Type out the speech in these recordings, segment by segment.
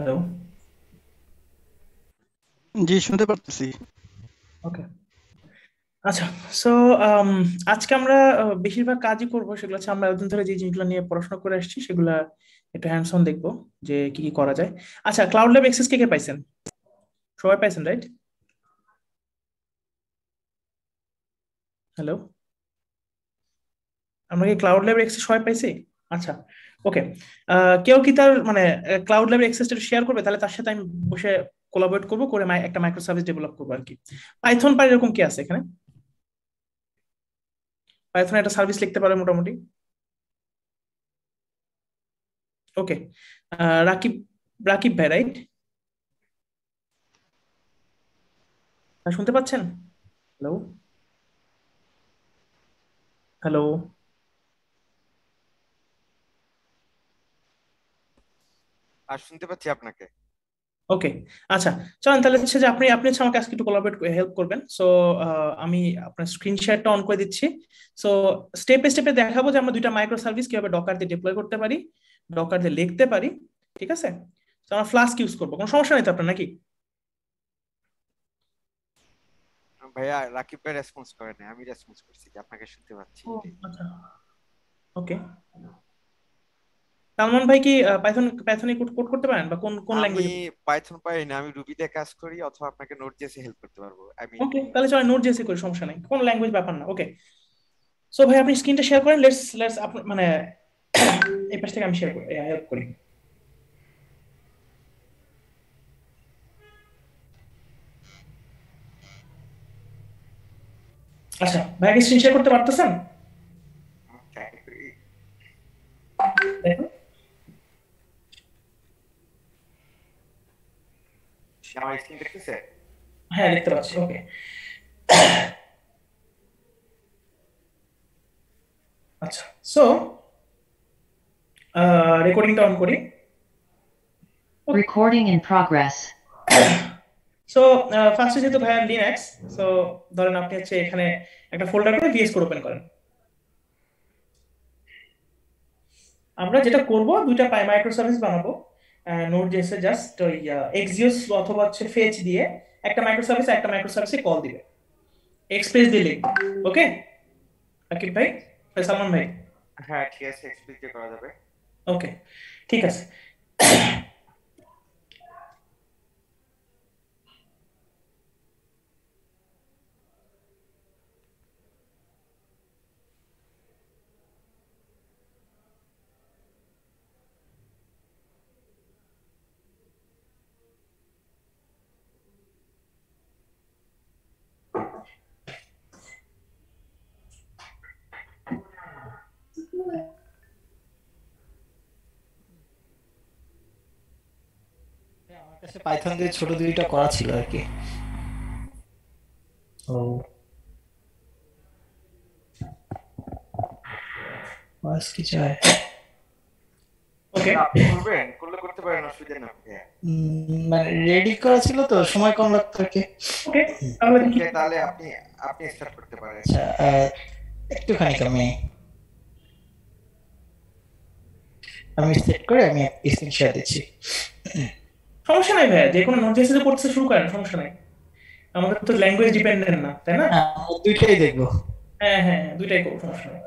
Hello জি শুনতে পারতেছি। ওকে আচ্ছা সো আজকে আমরা বেশিরভাগ কাজই করব সেগুলো হচ্ছে আমরা এতদিন ধরে যে জিনিসগুলো নিয়ে পড়াশোনা করে আসছি সেগুলা একটু হ্যান্ডস অন দেখব যে কি কি করা যায়। আচ্ছা ক্লাউড ল্যাব এক্সেস কে কে পাইছেন? সবাই পাইছেন রাইট হ্যালো আমরা কি ক্লাউড ল্যাব এক্সেস সবাই পাইছি? আচ্ছা ওকে কেউ কি তার মানে ক্লাউড ল্যাব এক্সেসটা শেয়ার করবে? তাহলে তার সাথে আমি বসে কোলাবোরেট করব, করে একটা মাইক্রো সার্ভিস ডেভেলপ করব আর কি পাইথন পার এরকম কি আছে এখানে? পাইথন একটা সার্ভিস লিখতে পারে মোটামুটি। ওকে রাকিব রাকিব ভাই রাইট শুনতে পাচ্ছেন? হ্যালো হ্যালো আর শুনতে পাচ্ছি আপনাকে। ওকে আচ্ছা চলেন তাহলে হচ্ছে যে আপনি আপনি হচ্ছে আমাকে আজকে একটু কোলাবরেট হেল্প করবেন। সো আমি আপনার স্ক্রিন শেয়ারটা অন করে দিচ্ছি। সো স্টেপে স্টেপে দেখাবো যে আমরা দুইটা মাইক্রো সার্ভিস কীভাবে ডকার দিয়ে ডিপ্লয় করতে পারি ডকার দিয়ে লিখতে পারি ঠিক আছে? তো আমরা ফ্লাস্ক ইউজ করব। কোনো সমস্যা নেই তো আপনার নাকি? ভাইয়া রাকিব ভাই রেসপন্স করে নাই আমি রেসপন্স করছি আপনাকে শুনতে পাচ্ছি। আচ্ছা। ওকে। সালমান ভাই কি পাইথন পাইথনে কোড কোড করতে পারেন? বা কোন কোন আমি ল্যাঙ্গুয়েজ পাইথন পারি না আমি রুবিতে কাজ করি অথবা আপনাকে নোট জেসে হেল্প করতে পারব আমি ওকে তাহলে চলে নোট জেসি করি সমস্যা নেই কোন ল্যাঙ্গুয়েজ ব্যাপার না ওকে সো ভাই আপনি স্ক্রিনটা শেয়ার করেন লেটস লেটস মানে এই পাশ থেকে আমি শেয়ার করি হেল্প করি। আচ্ছা ভাই কি স্ক্রিন শেয়ার করতে পারতেছেন? করি। দেখুন। আমার স্ক্রিন দেখতেছে হ্যাঁ দেখতে পাচ্ছি ওকে আচ্ছা সো রেকর্ডিংটা অন করি Recording in progress. সো ফার্স্টে যেহেতু ভাইয়া লিনাক্স সো ধরেন আপনি হচ্ছে এখানে একটা ফোল্ডার করে ভিএস কোড ওপেন করেন। আমরা যেটা করব দুইটা পাই মাইক্রো সার্ভিস বানাবো। নোড জেসে জাস্ট ওই এক্সিওস অথবা হচ্ছে ফেচ দিয়ে একটা মাইক্রো সার্ভিস একটা মাইক্রো সার্ভিসে কল দিবে এক্সপ্রেস দিয়ে লিখবে ওকে ভাই ভাই সালমান ভাই হ্যাঁ ঠিক আছে এক্সপ্রেস দিয়ে করা যাবে। ওকে ঠিক আছে। পাইথন দিয়ে ছোট দুইটা করা ছিল আর কি। ও। বাস কি চাই ওকে আপনি করবেন করলে করতে পারেন অসুবিধা না মানে রেডি করা ছিল তো সময় কম লাগতো আর কি। ওকে তাহলে আপনি আপনি স্টার্ট করতে পারেন। আচ্ছা আহ, একটুখানি আমি আমি সেট করে আমি স্ক্রিন শেয়ার দিচ্ছি। সমস্যা নাই ভাইয়া যে কোনো নোট জেসে পড়তে শুরু করেন সমস্যা নাই। আমাদের তো ল্যাঙ্গুয়েজ ডিপেন্ডেন্ট না তাই না? হ্যাঁ, দুইটাই দেখব। হ্যাঁ হ্যাঁ হ্যাঁ, দুইটাই করব সমস্যা নেই।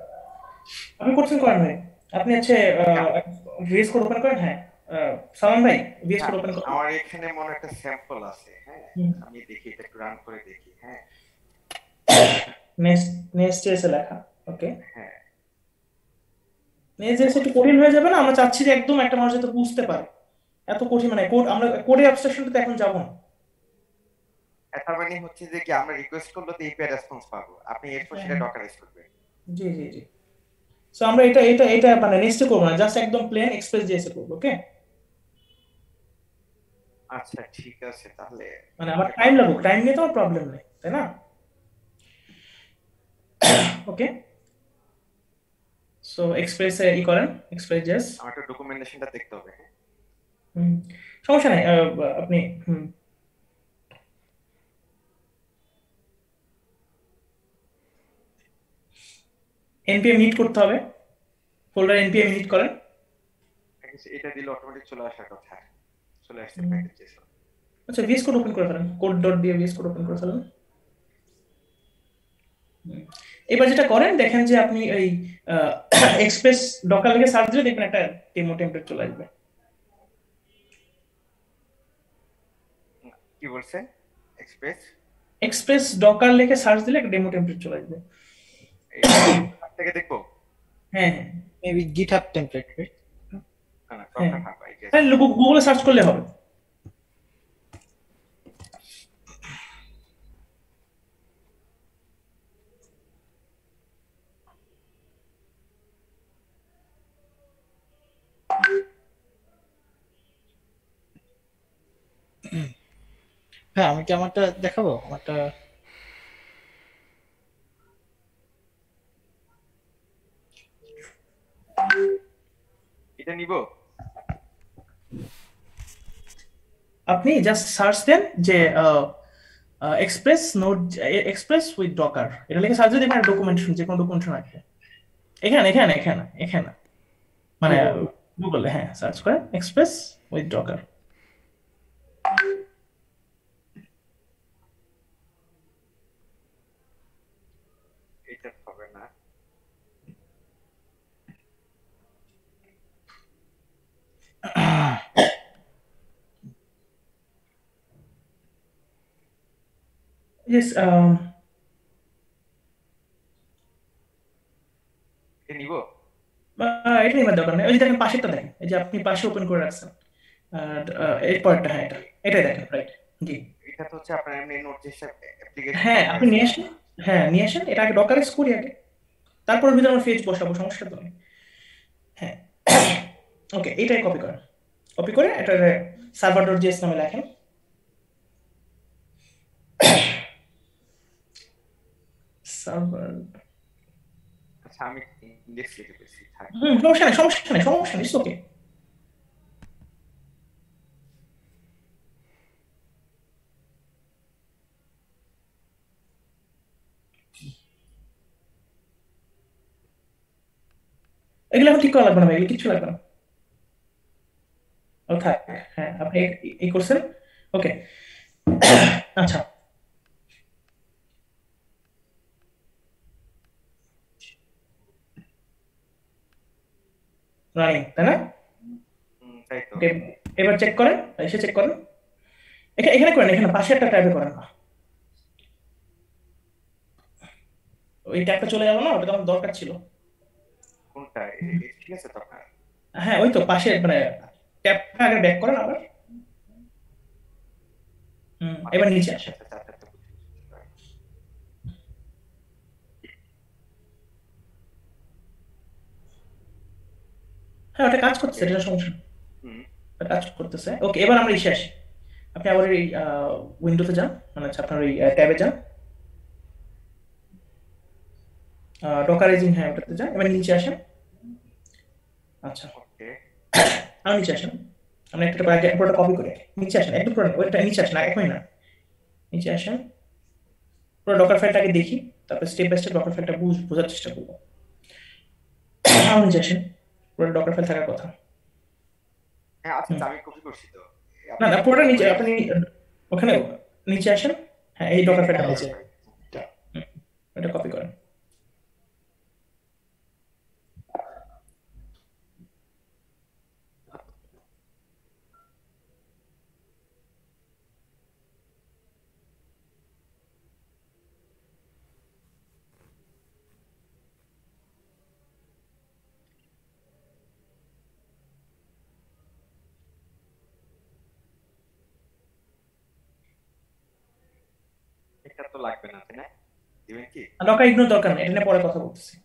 আপনি করছেন করেন ভাই। আপনি হচ্ছে ভিএস কোড ওপেন করেন? হ্যাঁ আহ, ভাই ভিএস কোড ওপেন করেন। আমার এখানে মনে একটা স্যাম্পল আছে হ্যাঁ? আমি দেখি এটা একটু রান করে দেখি হ্যাঁ? নেক্সট নেক্সট এসে লেখা ওকে? হ্যাঁ। নেক্সট এসে একটু কঠিন হয়ে যাবে না? আমরা চাচ্ছি যে একদম একটা মানুষ যাতে বুঝতে পারে। এত কঠিন মানে কোড আমরা কোডের অ্যাবস্ট্রাকশনটাতে এখন যাব না। তার মানে হচ্ছে যে কি আমরা রিকোয়েস্ট করলে তো এপিআই রেসপন্স পাবো। আপনি এরপর সেটা ডকারাইজ করবেন জি জি জি। সো আমরা এটা এটা এটা মানে নেক্সটে করব না জাস্ট একদম প্লেন এক্সপ্রেস জিএসএ করব ওকে আচ্ছা ঠিক আছে তাহলে। মানে আমার টাইম লাগুক টাইম নিয়ে তো আমার প্রবলেম নেই তাই না? ওকে সো এক্সপ্রেসে ই করেন এক্সপ্রেস জেস আমার একটা ডকুমেন্টেশনটা দেখতে হবে হ্যাঁ? সমস্যা নাই আপনি হুম। এনপিএম হিট করতে হবে ফোল্ডার এনপিএম হিট করেন। এটা দিলে অটোমেটিক চলে আসার কথা চলে আসছে প্যাকেজ আচ্ছা ভিএস কোড ওপেন করে ফেলেন কোড ডট দিয়ে ভিএস কোড ওপেন করে ফেলেন। এবার যেটা করেন দেখেন যে আপনি এই এক্সপ্রেস ডকার লিখে সার্চ দিলে দেখবেন একটা ডেমো টেমপ্লেট চলে আসবে। কি বলছে? এক্সপ্রেস এক্সপ্রেস ডকার লিখে সার্চ দিলে একটা ডেমো টেমপ্লেট চলে আসবে। থেকে দেখব? হ্যাঁ হ্যাঁ। মেবি গিটহাব টেমপ্লেট রাইট না না গুগলে সার্চ করলে হবে। হ্যাঁ আমি কি আমারটা দেখাবো? আমারটা এটা নিব? আপনি জাস্ট সার্চ দেন যে express node express with docker এটা লিখে সার্চ দিলে এখানে ডকুমেন্টেশন যে কোনো ডকুমেন্টেশন আছে। এখানে এখানে এখানে এখানে। মানে গুগলে হ্যাঁ সার্চ করেন এক্সপ্রেস উইথ ডকার এটা হবে না ইয়েস um, এটা নিব এটা নিবার দরকার নেই ওই যে দেখেন পাশেরটা দেখেন। এই যে আপনি পাশে ওপেন করে রাখছেন এই পয়েন্টটা হ্যাঁ এটা। এটাই দেখেন রাইট জি। এটা তো হচ্ছে আপনার এমনি নোট অ্যাপ্লিকেশন হ্যাঁ আপনি নিয়ে আসেন। হ্যাঁ নিয়ে আসেন। এটা আগে ডকারাইজ করি আগে। তারপর ভিতরে আমরা পেজ বসাবো সমস্যা তো নেই। হ্যাঁ। ওকে এইটাই কপি করেন। কপি করে এটা সার্ভার ডট জিএস নামে লেখেন সার্ভার আচ্ছা আমি ইন্ডেক্স হুম সমস্যা নেই সমস্যা নেই সমস্যা নেই ওকে এগুলো ঠিক করা লাগবে না, এগুলো কিচ্ছু লাগবে না। ও হ্যাঁ আপনি এই করছেন? ওকে আচ্ছা। রানিং তাই না? এবার চেক করেন এসে চেক করেন। এখানে এখানে করেন এখানে পাশে একটা ট্যাবে করেন। না ওই ট্যাবটা চলে যাব না ওটা তো আমার দরকার ছিল। কোনটা? এ- এ- ঠিক আছে তো হ্যাঁ ওই তো পাশে মানে ট্যাবটা আগে ব্যাক করেন আবার। হুম এবার নিচে আসেন আচ্ছা, আচ্ছা, আচ্ছা, বুঝছি, বুঝছি। হ্যাঁ ওটা কাজ করতেছে এটা সমস্যা। হুম। কাজ করতেছে। ওকে এবার আমরা আসি। আপনি আবার এই উইন্ডোতে যান। মানে আপনার ওই ট্যাবে যান। ডকারাইজিং হ্যাঁ ওটাতে যান। এবার নিচে আসেন। আচ্ছা। ওকে আর নিচে আসেন। আমরা একটা আগে পুরোটা কপি করে নিচে আসেন একদম পুরো ওইটা নিচে আসেন এক না। নিচে আসেন। পুরো ডকার ফাইলটাকে দেখি তারপর স্টেপ বাই স্টেপ ডকার ফাইলটা বুঝ বোঝার চেষ্টা করব। আর নিচে আসেন। পুরো ডকার ফাইল থাকার কথা। হ্যাঁ আচ্ছা আমি কপি করছি তো। না না পুরোটা নিচে আপনি ওখানে নিচে আসেন। হ্যাঁ এই ডকার ফাইলটা নিচে। এটা কপি করেন এটা তো লাগবে না তাই না? দিবেন কি? ইগনোর দরকার নেই এটা পরে কথা বলতেছি।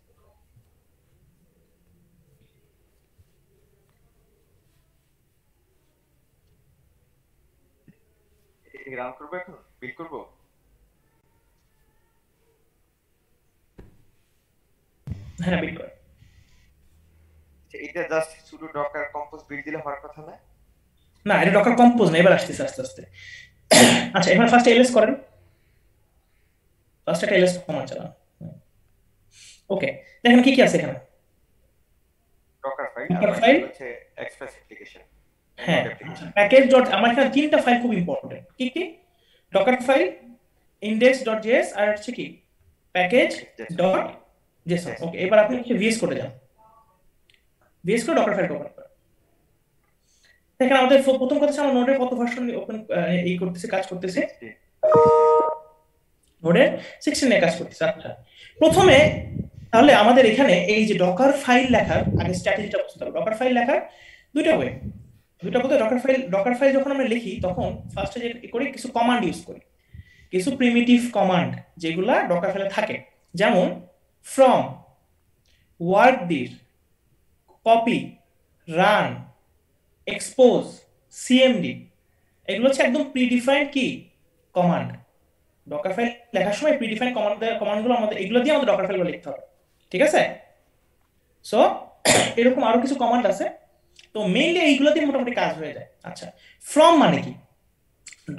করব এখন? বিল করব? হ্যাঁ বিল আচ্ছা, এটা জাস্ট শুধু ডকার কম্পোজ বিল দিলে হওয়ার কথা না? না এটা ডকার কম্পোজ না এবার আসতেছে আস্তে আস্তে। আচ্ছা এবার ফার্স্ট এলএস করেন। ফার্স্ট একটা এলএস কমান্ড চালান ওকে দেখেন কি কি আছে এখানে? Docker file? হচ্ছে এক্সপ্রেস অ্যাপ্লিকেশন হ্যাঁ প্যাকেজ ডট আমার এখানে তিনটা ফাইল খুব ইম্পর্টেন্ট কি কি? Docker file index dot JS আর হচ্ছে কি? প্যাকেজ ডট জেসন ওকে এবার আপনি হচ্ছে ভিএস কোডে যান। VS code docker file open করেন। দেখেন আমাদের প্রথম কথা হচ্ছে আমরা নোডের কত ভার্সন ওপেন এই করতেছে কাজ করতেছে। নোডের সিক্সটিন এ কাজ করতেছে। আচ্ছা। প্রথমে তাহলে আমাদের এখানে এই যে ডকার ফাইল লেখার, আগে স্ট্র্যাটেজিটা বুঝতে হবে। ডকার ফাইল লেখার দুইটা ওয়ে দুইটা বলতে ডকার ফাইল ডকার ফাইল যখন আমরা লিখি, তখন ফার্স্টে যে করি, কিছু কমান্ড ইউজ করি। কিছু প্রিমিটিভ কমান্ড যেগুলা ডকার ফাইলে থাকে। যেমন from work dir copy run expose CMD এগুলো হচ্ছে একদম প্রিডিফাইন্ড কি? কমান্ড ডকার ফাইল লেখার সময় প্রিডিফাইন্ড কমান্ড কমান্ডগুলো আমাদের এগুলো দিয়ে আমাদের ডকার ফাইলগুলো লিখতে হবে। ঠিক আছে? সো এরকম আরও কিছু কমান্ড আছে। তো মেইনলি এইগুলো দিয়ে মোটামুটি কাজ হয়ে যায়। আচ্ছা ফ্রম মানে কি?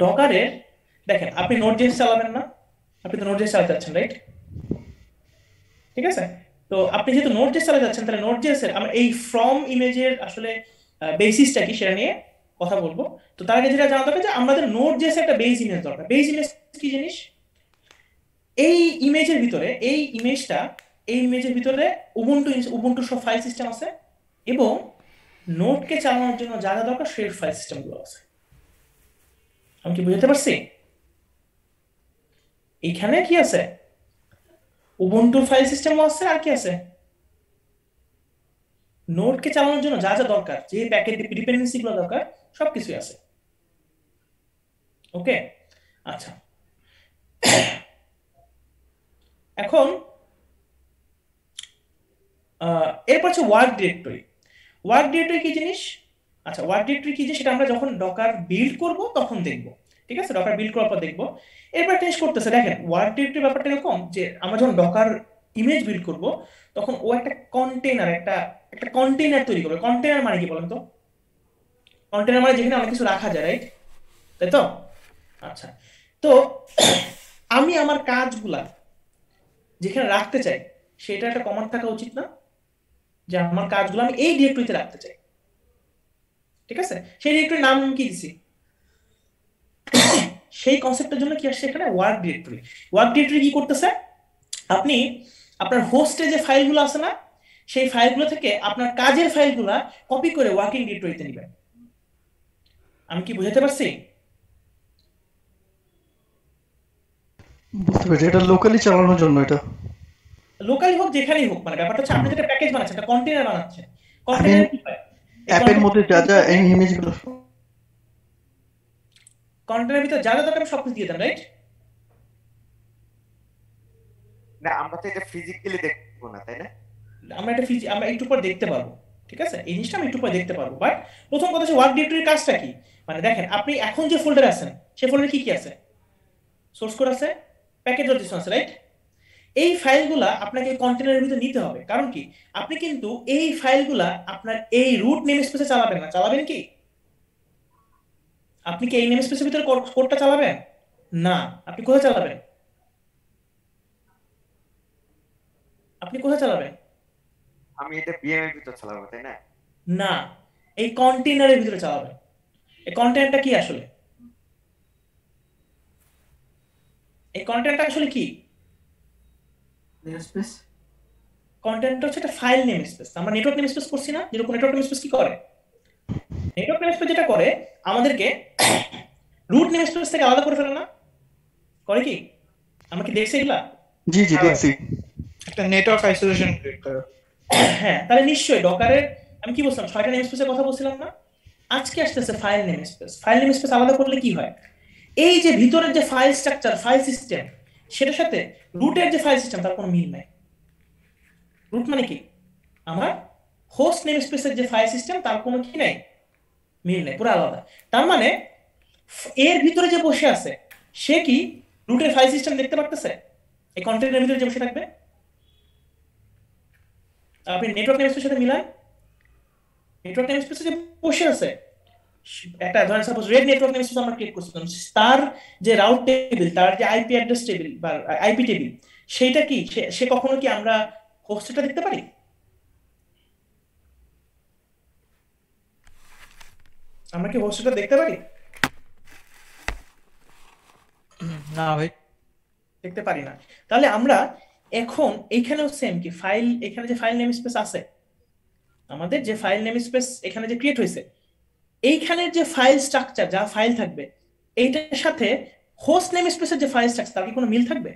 ডকারের দেখেন, আপনি নোট জেস চালাবেন না। আপনি তো নোট জেস চালাতে যাচ্ছেন রাইট ঠিক আছে? তো আপনি যেহেতু নোট জেস চালাতে যাচ্ছেন, তাহলে নোট জেসের আমরা এই ফ্রম ইমেজের আসলে বেসিসটা কি সেটা নিয়ে কথা বলব। তো তার আগে যেটা জানা দরকার যে আমাদের নোট জেস একটা বেস ইমেজ দরকার। বেস ইমেজ কি জিনিস? এই ইমেজের ভিতরে, এই ইমেজটা এই ইমেজের ভিতরে উবুন্টু উবুন্টু সব ফাইল সিস্টেম আছে এবং নোটকে চালানোর জন্য যা যা দরকার সেই ফাইল সিস্টেমগুলো আছে। আমি কি বুঝতে পারছি? এইখানে কি আছে? উবুন্টু ফাইল সিস্টেমও আছে, আর কি আছে? নোটকে চালানোর জন্য যা যা দরকার, যে প্যাকেট ডিপেন্ডেন্সি গুলো দরকার সবকিছুই আছে। ওকে আচ্ছা। এখন এরপর হচ্ছে ওয়ার্ক ডিরেক্টরি ওয়ার্ক ডিরেক্টরি কি জিনিস? আচ্ছা ওয়ার্ক ডিরেক্টরি কি জিনিস সেটা আমরা যখন ডকার বিল্ড করব, তখন দেখব। ঠিক আছে? ডকার বিল্ড করার পর দেখব। এরপর টেস্ট করতেছে, দেখেন ওয়ার্ক ডিরেক্টরি ব্যাপারটা এরকম যে আমরা যখন ডকার ইমেজ বিল্ড করব, তখন ও একটা কন্টেনার একটা একটা কন্টেনার তৈরি করবে। কন্টেনার মানে কি বলেন তো? কন্টেনার মানে যেখানে অনেক কিছু রাখা যায় রাইট তাই তো? আচ্ছা। তো আমি আমার কাজগুলা যেখানে রাখতে চাই, সেটা একটা কমান্ড থাকা উচিত না, যে আমার কাজগুলো আমি এই ডিরেক্টরিতে রাখতে চাই। ঠিক আছে? সেই ডিরেক্টরির নাম কি দিছি? সেই কনসেপ্টের জন্য কি আসছে এখানে? ওয়ার্ক ডিরেক্টরি ওয়ার্ক ডিরেক্টরি কি করতেছে? আপনি আপনার হোস্টে যে ফাইলগুলো আছে না, সেই ফাইলগুলো থেকে আপনার কাজের ফাইলগুলো কপি করে ওয়ার্কিং ডিরেক্টরিতে নেবেন। আমি কি বুঝাতে পারছি? বুঝতে পেরেছি এটা লোকালি চালানোর জন্য এটা। লোকালি হোক যেখানেই হোক মানে ব্যাপারটা হচ্ছে আপনি যেটা প্যাকেজ বানাচ্ছেন একটা কন্টেনার বানাচ্ছেন। কন্টেনার কি হয়? অ্যাপের মধ্যে যা যা এই ইমেজগুলো কন্টেনার ভিতরে যা যা দরকার সবকিছু দিয়ে দেন রাইট না আমরা তো এটা ফিজিক্যালি দেখব না তাই না? আমরা এটা ফিজি আমরা একটু পর দেখতে পারব। ঠিক আছে? এই জিনিসটা আমি একটু পরে দেখতে পারব। বাট প্রথম কথা হচ্ছে ওয়ার্ক ডিরেক্টরির কাজটা কি? মানে দেখেন, আপনি এখন যে ফোল্ডারে আছেন সেই ফোল্ডারে কি কি আছে? সোর্স কোড আছে প্যাকেজ রেজিস্ট্রেশন আছে রাইট এই ফাইলগুলা আপনাকে কন্টেনারের ভিতরে নিতে হবে। কারণ কি? আপনি কিন্তু এই ফাইলগুলা আপনার এই রুট নেম স্পেসে চালাবেন না। চালাবেন কি? আপনি কি এই নেম স্পেসের ভিতরে কোডটা চালাবেন? না। আপনি কোথায় চালাবেন? আপনি কোথায় চালাবেন? আমি এটা বিএম এর ভিতর চালাবো তাই না? না এই কন্টেনারের ভিতরে চালাবেন এই কন্টেনারটা কি আসলে? এই কন্টেন্টটা আসলে কি? নেমস্পেস কন্টেন্টটা হচ্ছে একটা ফাইল নেম স্পেস আমরা নেটওয়ার্ক নেম স্পেস করছি না যেরকম নেটওয়ার্ক নেম স্পেস কি করে? নেটওয়ার্ক নেম স্পেস যেটা করে আমাদেরকে রুট নেম স্পেস থেকে আলাদা করে ফেলে না? করে কি? আমরা কি দেখছি এগুলা? জি জি দেখছি। একটা নেটওয়ার্ক আইসোলেশন ক্রিয়েট করো। হ্যাঁ তাহলে নিশ্চয়ই ডকারের আমি কি বলছিলাম, ছয়টা নেম স্পেসের কথা বলছিলাম না? আজকে আসতেছে file name space file name space আলাদা করলে কি হয়? এই যে ভিতরের যে ফাইল স্ট্রাকচার ফাইল সিস্টেম সেটার সাথে রুটের যে ফাইল সিস্টেম তার কোনো মিল নাই। রুট মানে কি? আমার হোস্ট নেম স্পেসের যে ফাইল সিস্টেম তার কোনো কি নাই? মিল নেই, পুরো আলাদা। তার মানে এর ভিতরে যে বসে আছে, সে কি রুটের ফাইল সিস্টেম দেখতে পারতেছে? এই কন্টেন্টের ভিতরে যে বসে থাকবে? আপনি নেটওয়ার্ক নেমস্পেসের সাথে মিলান নেটওয়ার্ক নেমস্পেসে যে বসে আছে একটা ধরেন সাপোজ রেড নেটওয়ার্ক নেমস্পেস আমরা ক্রিয়েট করছিলাম তার যে রাউট টেবিল তার যে আইপি অ্যাড্রেস টেবিল বা আইপি টেবিল সেইটা কি সে কখনো কি আমরা হোস্টটা দেখতে পারি? আমরা কি হোস্টটা দেখতে পারি? না ভাই। দেখতে পারি না। তাহলে আমরা এখন এইখানেও সেম কি? ফাইল এখানে যে ফাইল নেম স্পেস আছে আমাদের যে ফাইল নেম স্পেস এখানে যে ক্রিয়েট হয়েছে এইখানের যে ফাইল স্ট্রাকচার যা ফাইল থাকবে এইটার সাথে হোস্ট নেম স্পেসের যে ফাইল স্ট্রাকচার তার কি কোনো মিল থাকবে?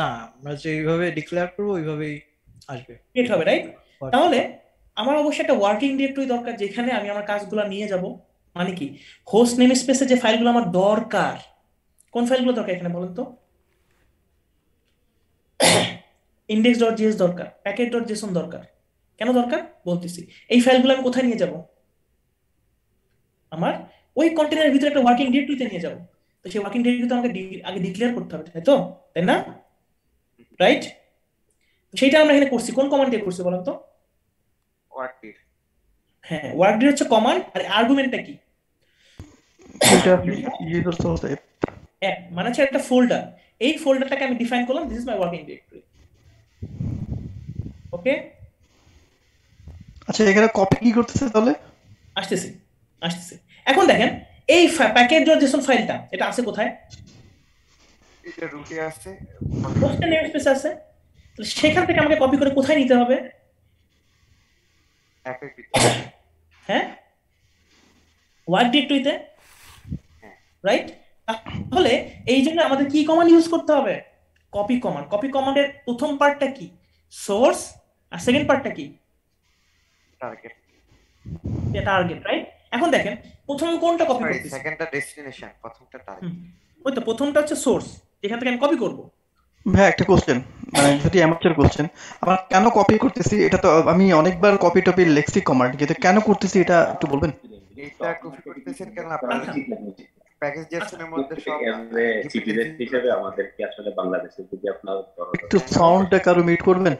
না আমরা যে এইভাবে ডিক্লেয়ার করব ওইভাবেই আসবে। ক্রিয়েট হবে রাইট তাহলে আমার অবশ্যই একটা ওয়ার্কিং ডিরেক্টরি দরকার যেখানে আমি আমার কাজগুলো নিয়ে যাব। মানে কি? হোস্ট নেম স্পেসে যে ফাইলগুলো আমার দরকার কোন ফাইলগুলো দরকার এখানে বলুন তো? ইন্ডেক্স ডট জিএস দরকার প্যাকেট ডট জেসন দরকার। কেন দরকার? বলতেছি এই ফাইলগুলো আমি কোথায় নিয়ে যাব? আমার ওই কন্টেনারের ভিতরে একটা ওয়ার্কিং ডিরেক্টরিতে নিয়ে যাব। তো সেই ওয়ার্কিং ডিরেক্টরি আমাকে আগে ডিক্লেয়ার করতে হবে তাই তো? তাই না? রাইট সেইটা আমরা এখানে করছি কোন কমান্ড দিয়ে করছি বলুন তো? ওয়ার্কটির হ্যাঁ ওয়ার্ক হচ্ছে কমান্ড আর আর্গুমেন্টটা কি? এটা মানে হচ্ছে একটা ফোল্ডার এই ফোল্ডারটাকে আমি ডিফাইন করলাম this is my working directory okay আচ্ছা এখানে কপি কি করতেছে তাহলে? আসতেছি আসতেছি। এখন দেখেন এই প্যাকেট জেসন ফাইলটা এটা আছে কোথায়? এটা রুটে আছে। হোস্টের নেম স্পেস আছে? তাহলে সেখান থেকে আমাকে কপি করে কোথায় নিতে হবে? হ্যাঁ? ওয়ার্ক ডিরেক্টরিতে হ্যাঁ। রাইট তাহলে এই জন্য আমাদের কি কমান্ড ইউজ করতে হবে? কপি কমান্ড কপি কমান্ডের প্রথম পার্টটা কি? সোর্স আর সেকেন্ড পার্টটা কি? টার্গেট টার্গেট রাইট এখন দেখেন প্রথমে কোনটা কপি করতেছি? সেকেন্ডটা ডেস্টিনেশন প্রথমটা টার্গেট ওই তো প্রথমটা হচ্ছে সোর্স এখান থেকে আমি কপি করব। ভাই একটা কোশ্চেন মানে যদি অ্যামাচার কোশ্চেন আমার কেন কপি করতেছি? এটা তো আমি অনেকবার কপি টপি লেক্সি কমান্ড কিন্তু কেন করতেছি এটা একটু বলবেন? এটা কপি করতেছেন কারণ আপনার? প্যাকেজ মধ্যে সব সিটিজেন হিসেবে আমাদেরকে আসলে বাংলাদেশে যদি আপনার একটু সাউন্ডটা কারও মিট করবেন?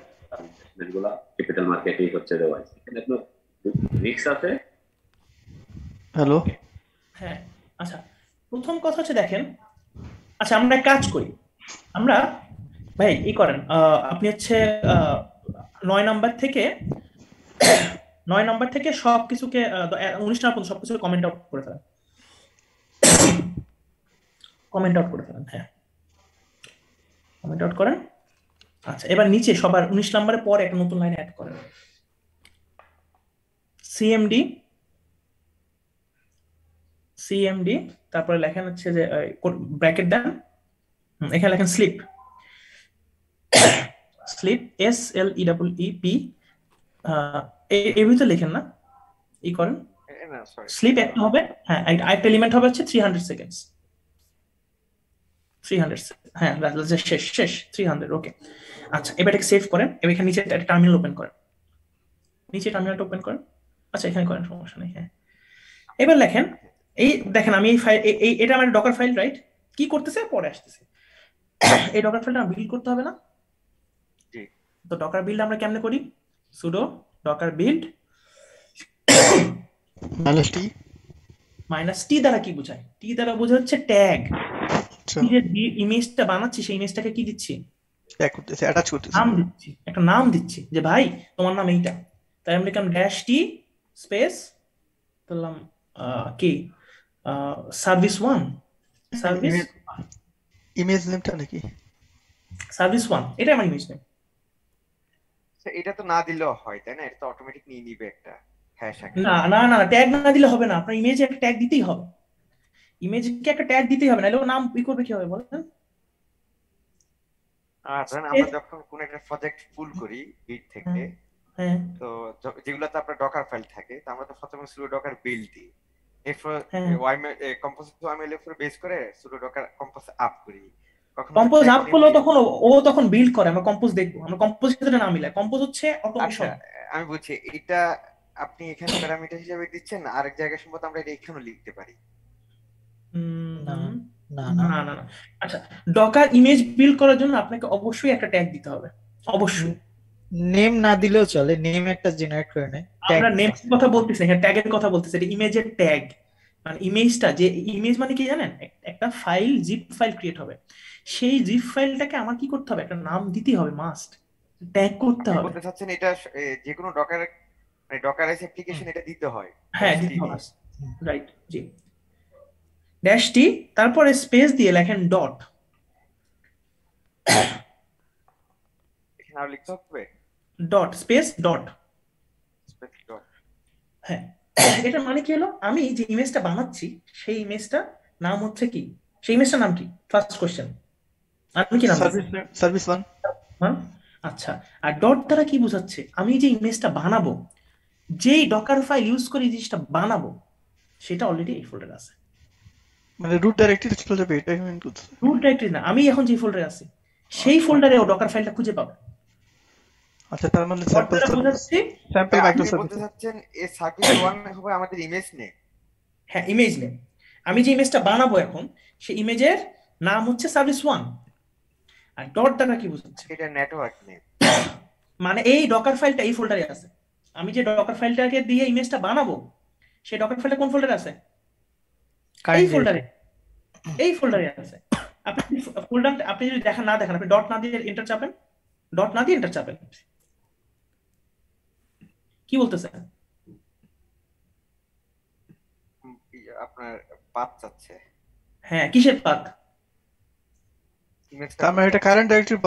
গুলা ক্যাপিটাল মার্কেটই হচ্ছে দেওয়া আছে। এখানে আপনার রিক্স আছে? হ্যালো হ্যাঁ আচ্ছা প্রথম কথা হচ্ছে দেখেন আচ্ছা আমরা এক কাজ করি। আমরা ভাই ই করেন আহ, আপনি হচ্ছে আহ, নয় নাম্বার থেকে নয় নাম্বার থেকে সব কিছুকে উনিশ নাম্বার পর্যন্ত সবকিছু কমেন্ট আউট করে ফেলেন। কমেন্ট আউট করে ফেলেন হ্যাঁ। কমেন্ট আউট করেন। আচ্ছা এবার নিচে সবার উনিশ নাম্বারের পরে একটা নতুন লাইন অ্যাড করেন। সিএমডি সিএমডি তারপরে লেখেন হচ্ছে যে ব্র্যাকেট দেন। এখানে লেখেন sleep sleep S L E double E P এর ভিতরে লেখেন না। ই করেন। স্লিপ একটা হবে হ্যাঁ আর আরেকটা এলিমেন্ট হবে হচ্ছে three hundred seconds three hundred হ্যাঁ that শেষ শেষ থ্রি হান্ড্রেড ওকে আচ্ছা এবার এটাকে সেভ করেন এবার এখানে নিচে একটা টার্মিনাল ওপেন করেন। নিচে টার্মিনালটা ওপেন করেন। আচ্ছা এখানে করেন সমস্যা নেই হ্যাঁ। এবার লেখেন এই দেখেন আমি এই ফাইল এই এটা আমার ডকার ফাইল রাইট কি করতেছে? পরে আসতেছে। এই ডকার ফাইলটা বিল্ড করতে হবে না। তো ডকার বিল্ড আমরা কেমনে করি? Sudo docker build minus T minus T দ্বারা কি বোঝায়? টি দ্বারা বোঝা হচ্ছে ট্যাগ যে ইমেজটা বানাচ্ছি সেই ইমেজটাকে কি দিচ্ছি? অ্যাটাচ করতেছে নাম দিচ্ছি একটা নাম দিচ্ছি যে ভাই তোমার নাম এইটা। তাই আমি লিখলাম ড্যাশ টি স্পেস বললাম কি? সার্ভিস ওয়ান সার্ভিস ইমেজ নেমটা নাকি? সার্ভিস ওয়ান এটাই আমার ইমেজ নেম আচ্ছা, এটা তো না দিলেও হয় তাই না? এটা তো অটোমেটিক নিয়ে নিবে একটা হ্যাশ না না না ট্যাগ না দিলে হবে না। আপনার ইমেজে একটা ট্যাগ দিতেই হবে। ইমেজকে একটা ট্যাগ দিতেই হবে নাহলে ও নাম ই করবে কি হবে বলেন ধরেন আমরা যখন কোন একটা প্রজেক্ট ফুল করি বিট থেকে হ্যাঁ তো য- যেগুলোতে আপনার ডকার ফাইল থাকে তো আমরা তো প্রথমে সুডো ডকার বিল্ড দিই। এরপর হ্যাঁ। কম্পোজ ওয়াইমেল এর উপর বেস করে সুডো ডকার কম্পোজ আপ করি। কম্পোজ আপ করলেও তখন ও- তখন বিল্ড করে আমরা কম্পোজ দেখব। আমরা কম্পোজ ক্ষেত্রে না মিলাই। কম্পোজ হচ্ছে আচ্ছা অটোমেশন আমি বুঝছি। এটা আপনি এখানে প্যারামিটার হিসেবে দিচ্ছেন আরেক জায়গায় সম্ভবত আমরা এটা এখানেও লিখতে পারি। না, না না না। না না আচ্ছা ডকার ইমেজ বিল্ড করার জন্য আপনাকে অবশ্যই একটা ট্যাগ দিতে হবে। অবশ্যই। নেম না দিলেও চলে নেম একটা জেনারেট করে নেয়। আমরা নেম কথা বলতেছি এখানে ট্যাগের কথা বলতেছি এটা ইমেজের ট্যাগ মানে ইমেজটা যে ইমেজ মানে কি জানেন? একটা ফাইল জিপ ফাইল ক্রিয়েট হবে। সেই জিপ ফাইলটাকে আমার কি করতে হবে? একটা নাম দিতেই হবে মাস্ট ট্যাগ করতে হবে। বলতে চাচ্ছেন এটা যে কোনো ডকার মানে ডকারাইজ অ্যাপ্লিকেশন এটা দিতে হয়। হ্যাঁ দিতে হবে। রাইট জি। ড্যাশ টি তারপরে স্পেস দিয়ে লেখেন ডট ডট স্পেস ডট হ্যাঁ। এটার মানে কি হলো? আমি যে ইমেজটা বানাচ্ছি সেই ইমেজটা নাম হচ্ছে কি? সেই ইমেজটার নাম কি? ফার্স্ট কোশ্চেন আমি কি নাম সার্ভিস সার্ভিস ওয়ান হ্যাঁ আচ্ছা। আর ডট দ্বারা কি বোঝাচ্ছে? আমি যে ইমেজটা বানাবো যেই ডকার ফাইল ইউজ করে এই জিনিসটা বানাবো সেটা অলরেডি এই ফোল্ডারে আছে। মানে রুট ডাইরেক্টরি চলে যাবে এটাই আমি করছি রুট ডাইরেক্টরি না আমি এখন যে ফোল্ডারে আছি সেই ফোল্ডারে ও ডকার ফাইলটা খুঁজে পাবে। আচ্ছা তার মানে স্যাম্পল স্যাম্পল আপনি মাইক্রো বলতে চাচ্ছেন এই সার্ভিস ওয়ান হবে আমাদের ইমেজ নেম হ্যাঁ ইমেজ নেম আমি যে ইমেজটা বানাবো এখন সেই ইমেজের নাম হচ্ছে সার্ভিস ওয়ান আর ডট দ্বারা কি বোঝাচ্ছে? এটা নেটওয়ার্ক নেম মানে এই ডকার ফাইলটা এই ফোল্ডারে আছে। আমি যে ডকার ফাইলটাকে দিয়ে ইমেজটা বানাবো সেই ডকার ফাইলটা কোন ফোল্ডারে আছে? এই ফোল্ডারে এই ফোল্ডারে আছে। আপনি ফোল্ডার আপনি যদি দেখা না দেখেন আপনি ডট না দিয়ে এন্টার চাপেন। ডট না দিয়ে এন্টার চাপেন। কি বলতেছে আপনার চাচ্ছে? হ্যাঁ কিসের তার মানে এটা কারেন্ট ডাইরেক্টরি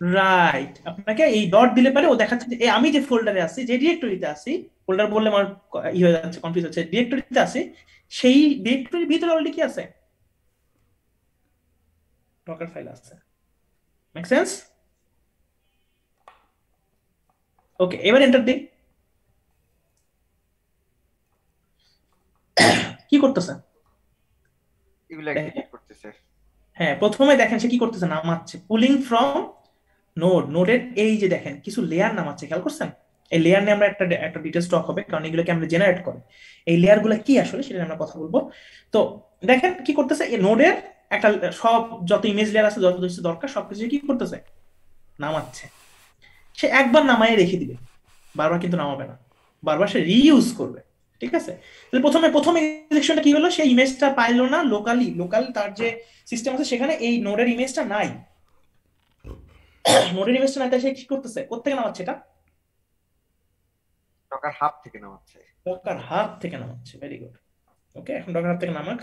রাইট আপনাকে এই ডট দিলে পারে ও দেখাচ্ছে যে আমি যে ফোল্ডারে আছি যে ডিরেক্টরিতে আছি ফোল্ডার বললে আমার ই হয়ে যাচ্ছে কনফিউজ হচ্ছে। ডিরেক্টরিতে আছি সেই ডিরেক্টরির ভিতরে অলরেডি কি আছে? ডকার ফাইল আছে। মেক সেন্স ওকে এবার এন্টার দিই। কি করতেছে? এগুলো। এক্সিকিউট করতেছে। হ্যাঁ প্রথমে দেখেন সে কি করতেছে নামাচ্ছে। পুলিং ফ্রম নোড নোডের এই যে দেখেন কিছু লেয়ার নামাচ্ছে খেয়াল করছেন? এই লেয়ার নিয়ে আমরা একটা একটা ডিটেলস টক হবে, কারণ এগুলোকে আমরা জেনারেট করে। এই লেয়ারগুলো কি আসলে সেটা আমরা কথা বলব। তো দেখেন কি করতেছে? এই নোডের একটা সব যত ইমেজ লেয়ার আছে, যত কিছু দরকার সবকিছু কি করতেছে? নামাচ্ছে। সে একবার নামায় রেখে দিবে। বারবার কিন্তু নামাবে না। বারবার সে রিইউজ করবে। ঠিক আছে? তাহলে প্রথমে, প্রথম এক্সেকশনটা কি হলো? সেই ইমেজটা পাইলো না লোকালি লোকাল তার যে সিস্টেম আছে সেখানে এই নোডের ইমেজটা নাই। নোডের ইমেজটা নাই, তাই সে কি করতেছে? কোথেকে নামাচ্ছে এটা? ডকার হাব থেকে নামাচ্ছে। ডকার হাত থেকে নামাচ্ছে ভেরি গুড ওকে এখন ডকার হাত থেকে নামাক।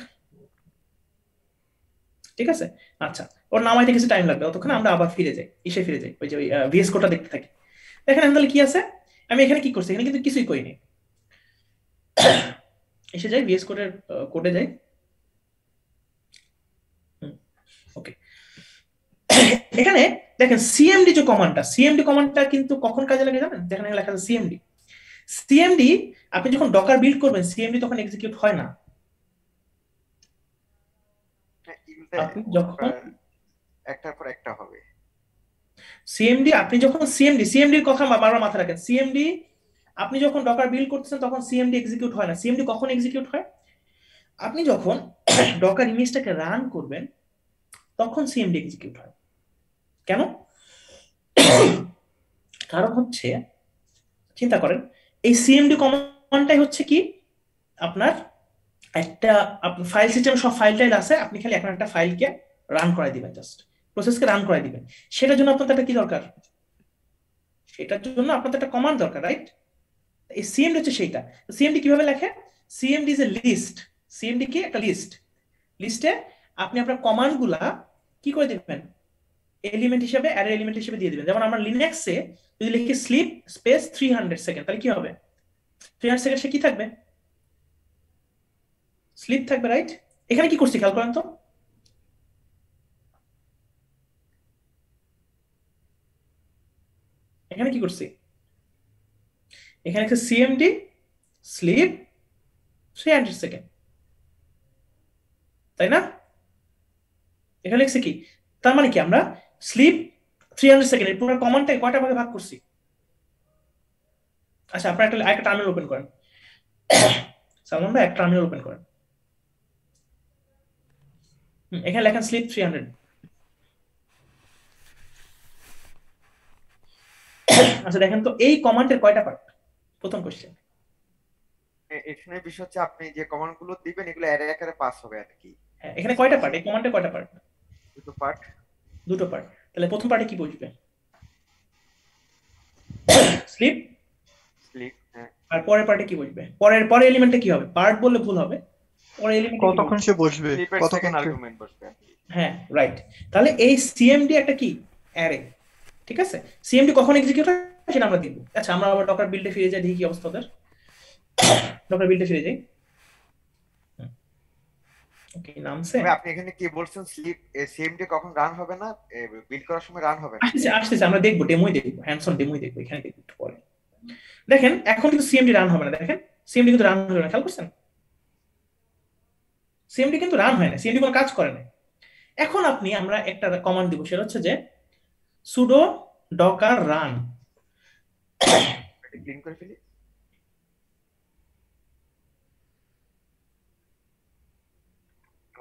ঠিক আছে? আচ্ছা ওর নামাইতে কিছু টাইম লাগবে ততক্ষণ আমরা আবার ফিরে যাই, ইসে ফিরে যাই, ওই যে ওই ভিএস কোডটা দেখতে থাকি। দেখেন তাহলে কি আছে? আমি এখানে কি করছি? এখানে কিন্তু কিছুই করিনি। এসে যাই ভিএস কোডের কোডে যাই। ওকে এখানে দেখেন সিএমডি যে কমান্ডটা সিএমডি কমান্ডটা কিন্তু কখন কাজে লাগে জানেন? যেখানে লেখা আছে সিএমডি সিএমডি আপনি যখন ডকার বিল্ড করবেন সিএমডি তখন এক্সিকিউট হয় না। আপনি যখন একটার পর একটা হবে। সিএমডি আপনি যখন সিএমডি সিএমডি এর কথা বারবার মাথায় রাখেন। সিএমডি আপনি যখন ডকার বিল্ড করতেছেন তখন সিএমডি এক্সিকিউট হয় না। সিএমডি কখন এক্সিকিউট হয়? আপনি যখন ডকার ইমেজটাকে রান করবেন তখন সিএমডি এক্সিকিউট হয়। কেন? কারণ হচ্ছে চিন্তা করেন এই সিএমডি কমান্ডটাই হচ্ছে কি? আপনার একটা ফাইল সিস্টেম সব ফাইল টাইল আছে, আপনি খালি এখন একটা ফাইলকে রান করাই দিবেন জাস্ট প্রসেসকে রান করাই দিবেন। সেটার জন্য আপনার একটা কি দরকার? সেটার জন্য আপনার একটা কমান্ড দরকার রাইট এই সিএমডি হচ্ছে সেইটা। সিএমডি কীভাবে লেখে? CMD is a list CMD কি? একটা লিস্ট লিস্টে আপনি আপনার কমান্ডগুলা কি করে দিবেন? এলিমেন্ট হিসেবে অ্যারে এলিমেন্ট হিসেবে দিয়ে দিবেন। যেমন আমরা লিনাক্সে যদি লিখি sleep space three hundred second তাহলে কি হবে? থ্রি হান্ড্রেড সেকেন্ড সে কি থাকবে? স্লিপ থাকবে রাইট এখানে কি করছি খেয়াল করেন তো? এখানে কি করছি? এখানে একটা CMD sleep three hundred second তাই না? এখানে লিখছে কি? তার মানে কি আমরা স্লিপ থ্রি হান্ড্রেড সেকেন্ড এই পুরো কমান্ডটাই কয়টা ভাগে ভাগ করছি? আচ্ছা আপনার একটা একটা টার্মিনাল ওপেন করেন। সালমান ভাই একটা টার্মিনাল ওপেন করেন। এখানে লেখেন স্লিপ থ্রি হান্ড্রেড আচ্ছা দেখেন তো এই কমান্ডের কয়টা পার্ট প্রথম কোশ্চেন এখানে বিষয় হচ্ছে আপনি যে কমান্ডগুলো দিবেন এগুলো অ্যারে আকারে পাস হবে আর কি। হ্যাঁ এখানে কয়টা পার্ট এই কমান্ডে কয়টা পার্ট দুটো পার্ট দুটো পার্ট তাহলে প্রথম পার্টে কি বুঝবে স্লিপ? স্লিপ হ্যাঁ। আর পরের পার্টে কি বসবে? পরের পরের এলিমেন্টে কি হবে? পার্ট বললে ভুল হবে। পরের এলিমেন্ট কতক্ষণ সে বসবে? কতক্ষণ আর্গুমেন্ট বসবে। হ্যাঁ রাইট তাহলে এই সিএমডি একটা কি? অ্যারে ঠিক আছে? সিএমডি কখন এক্সিকিউট হয়? সেটা আমরা দেখব। আচ্ছা আমরা আবার ডকার বিল্ডে ফিরে যাই দেখি কি অবস্থা ওদের। ডকার বিল্ডে ফিরে যাই। ওকে নামছে আপনি এখানে কি বলছেন স্লিপ সিএমডি কখন রান হবে না? বিল্ড করার সময় রান হবে না? আসতেছে আসতেছে আমরা দেখব ডেমোই দেখব হ্যান্ডসন ডেমোই দেখব এখানে দেখব একটু পরে। দেখেন এখন কিন্তু সিএমডি রান হবে না দেখেন সিএমডি কিন্তু রান হবে না খেয়াল করছেন? সিএমডি কিন্তু রান হয় না সিএমডি কোনো কাজ করে না। এখন আপনি আমরা একটা কমান্ড দিব সেটা হচ্ছে যে সুডো ডকার রান ক্লিন করে ফেলি।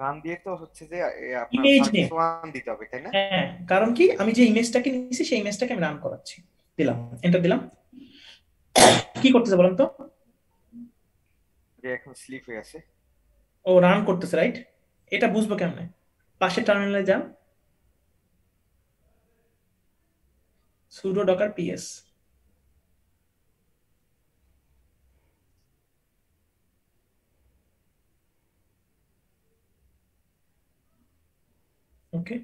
রান দিয়ে তো হচ্ছে যে আপনার ওয়ান দিতে হবে তাই না? হ্যাঁ কারণ কি? আমি যে ইমেজটাকে নিয়েছি সেই ইমেজটাকে আমি রান করাচ্ছি। দিলাম। এন্টার দিলাম। কি করতেছে বলেন তো? যে এখন স্লিপ হয়ে আছে। ও রান করতেছে রাইট এটা বুঝব কেমনে? পাশের টার্মিনালে যান। সুডো ডকার পিএস ওকে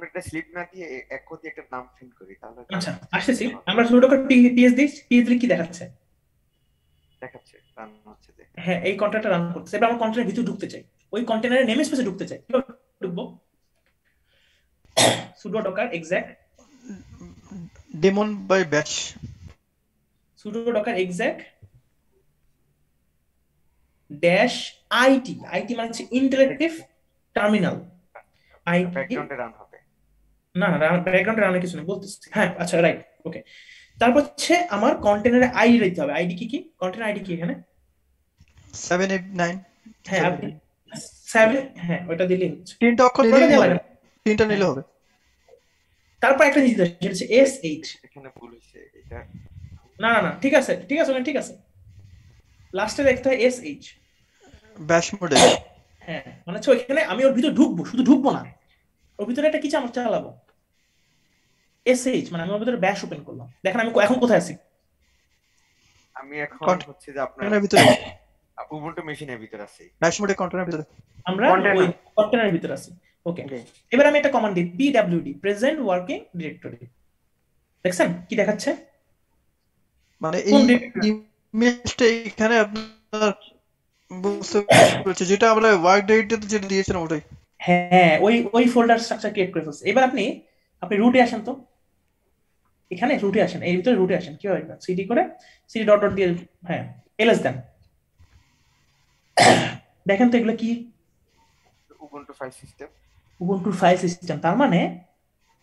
আমরা একটা স্লিপ না দিয়ে এক কোটি একটা নাম প্রিন্ট করি তাহলে আচ্ছা আসতেছি। আমরা সুডো ডকার পিএস দিই পিএস দিলে কি দেখাচ্ছে? দেখাচ্ছে রান হচ্ছে যে। হ্যাঁ এই কন্টেন্টটা রান করতেছে। এবার আমরা কন্টেন্টের ভিতরে ঢুকতে চাই। ওই কন্টেনারের নেম স্পেসে ঢুকতে চাই। কীভাবে ঢুকবো? Sudo docker exec daemon by bash sudo docker exec dash it it মানে হচ্ছে ইন্টারেক্টিভ টার্মিনাল ব্যাকগ্রাউন্ডে রান হবে। না না ব্যাকগ্রাউন্ডে রান্না কিছু নেই বলতেছি। হ্যাঁ আচ্ছা রাইট ওকে তারপর হচ্ছে আমার কন্টেনারে আইডি দিতে হবে। আইডি কি কি? কন্টেনার আইডি কি এখানে? সেভেন এইট নাইন হ্যাঁ আপনি হ্যাঁ ওটা দিলেই হচ্ছে। তিনটা অক্ষর হবে। তিনটা নিলে হবে। তারপর একটা জিনিস আছে, সেটা হচ্ছে এস এইচ এখানে ভুল হয়েছে এটা। না না না ঠিক আছে ঠিক আছে ঠিক আছে। লাস্টে দেখতে হয় এস এইচ ব্যাশ মোডে হ্যাঁ মানে হচ্ছে ওইখানে আমি ওর ভিতরে ঢুকবো শুধু ঢুকবো না। ওর ভিতরে একটা কি চামচ চালাবো? এসএইচ মানে আমি ওর ভিতরে ব্যাশ ওপেন করলাম। দেখেন আমি এখন কোথায় আছি? আমি এখন হচ্ছে যে আপনার ভিতরে। উবুন্টু মেশিনের ভিতর আছি। ব্যাশ মোডে কন্টেনারের ভিতরে। আমরা ওই কন্টেনারের ভিতরে আছি। ওকে এবার আমি একটা কমান্ড দিই পিডব্লিউডি প্রেজেন্ট ওয়ার্কিং ডিরেক্টরি দেখছেন? কি দেখাচ্ছে? মানে এই ইমেজটা এখানে আপনার বুঝতে পেরেছি। যেটা আমরা ওয়ার্ক ডাইরেক্টরিতে যেটা দিয়েছিলাম ওটাই। হ্যাঁ ওই ওই ফোল্ডার স্ট্রাকচার ক্রিয়েট করে ফেলছে। এবার আপনি আপনি রুটে আসেন তো। এখানে রুটে আসেন এই ভিতরে রুটে আসেন। কি হয়? সিডি করে সিডি ডট ডট দিয়ে হ্যাঁ এলএস দেন। দেখেন তো এগুলো কি? উবুন্টু ফাইল সিস্টেম উবুন্টুর ফাইল সিস্টেম তার মানে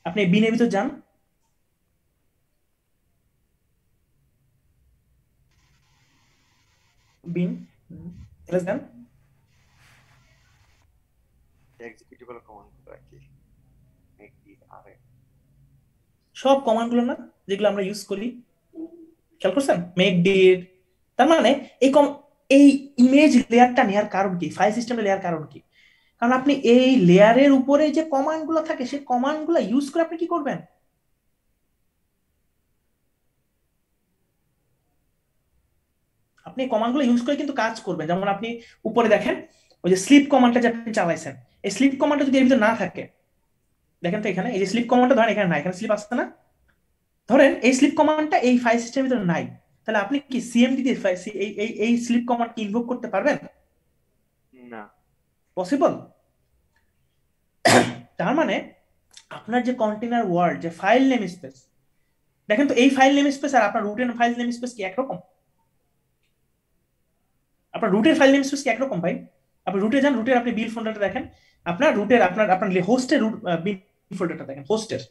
আপনি বিনের ভিতর যান। বিন এলএস দেন। এক্সিকিউটিবল কমান্ড আর কি একটি আরে সব কমান্ডগুলো না, যেগুলো আমরা ইউজ করি, খেয়াল করছেন? মেক ডিড তার মানে এই কম এই ইমেজ লেয়ারটা নেওয়ার কারণ কি? ফাইল সিস্টেমে লেয়ার কারণ কি? কারণ আপনি এই লেয়ারের উপরে যে কমান্ডগুলো থাকে, সেই কমান্ডগুলো ইউজ করে আপনি কি করবেন? আপনি কমান্ডগুলো ইউজ করে কিন্তু কাজ করবেন। যেমন আপনি উপরে দেখেন ওই যে স্লিপ কমান্ডটা যে আপনি চালাইছেন এই স্লিপ কমান্ডটা যদি এর ভিতরে না থাকে দেখেন তো এখানে এই যে স্লিপ কমান্ডটা ধরেন এখানে নাই এখানে স্লিপ আসছে না? ধরেন এই স্লিপ কমান্ডটা এই ফাইল সিস্টেমের ভিতরে নাই তাহলে আপনি কি সিএমডি দিয়ে এই এই এই স্লিপ কমান্ড কি ইনভোক করতে পারবেন? না। পসিবল তার মানে আপনার যে কন্টেনার ওয়ার্ড যে ফাইল নেম স্পেস দেখেন তো এই ফাইল নেম স্পেস আর আপনার রুটের ফাইল নেম স্পেস কি একরকম? আপনার রুটের ফাইল নেম স্পেস কি একরকম ভাই? আপনি রুটে যান রুটের আপনি বিল ফোল্ডারটা দেখেন। আপনার রুটের আপনার আপনার হোস্টের রুট বিল ফোল্ডারটা দেখেন হোস্টের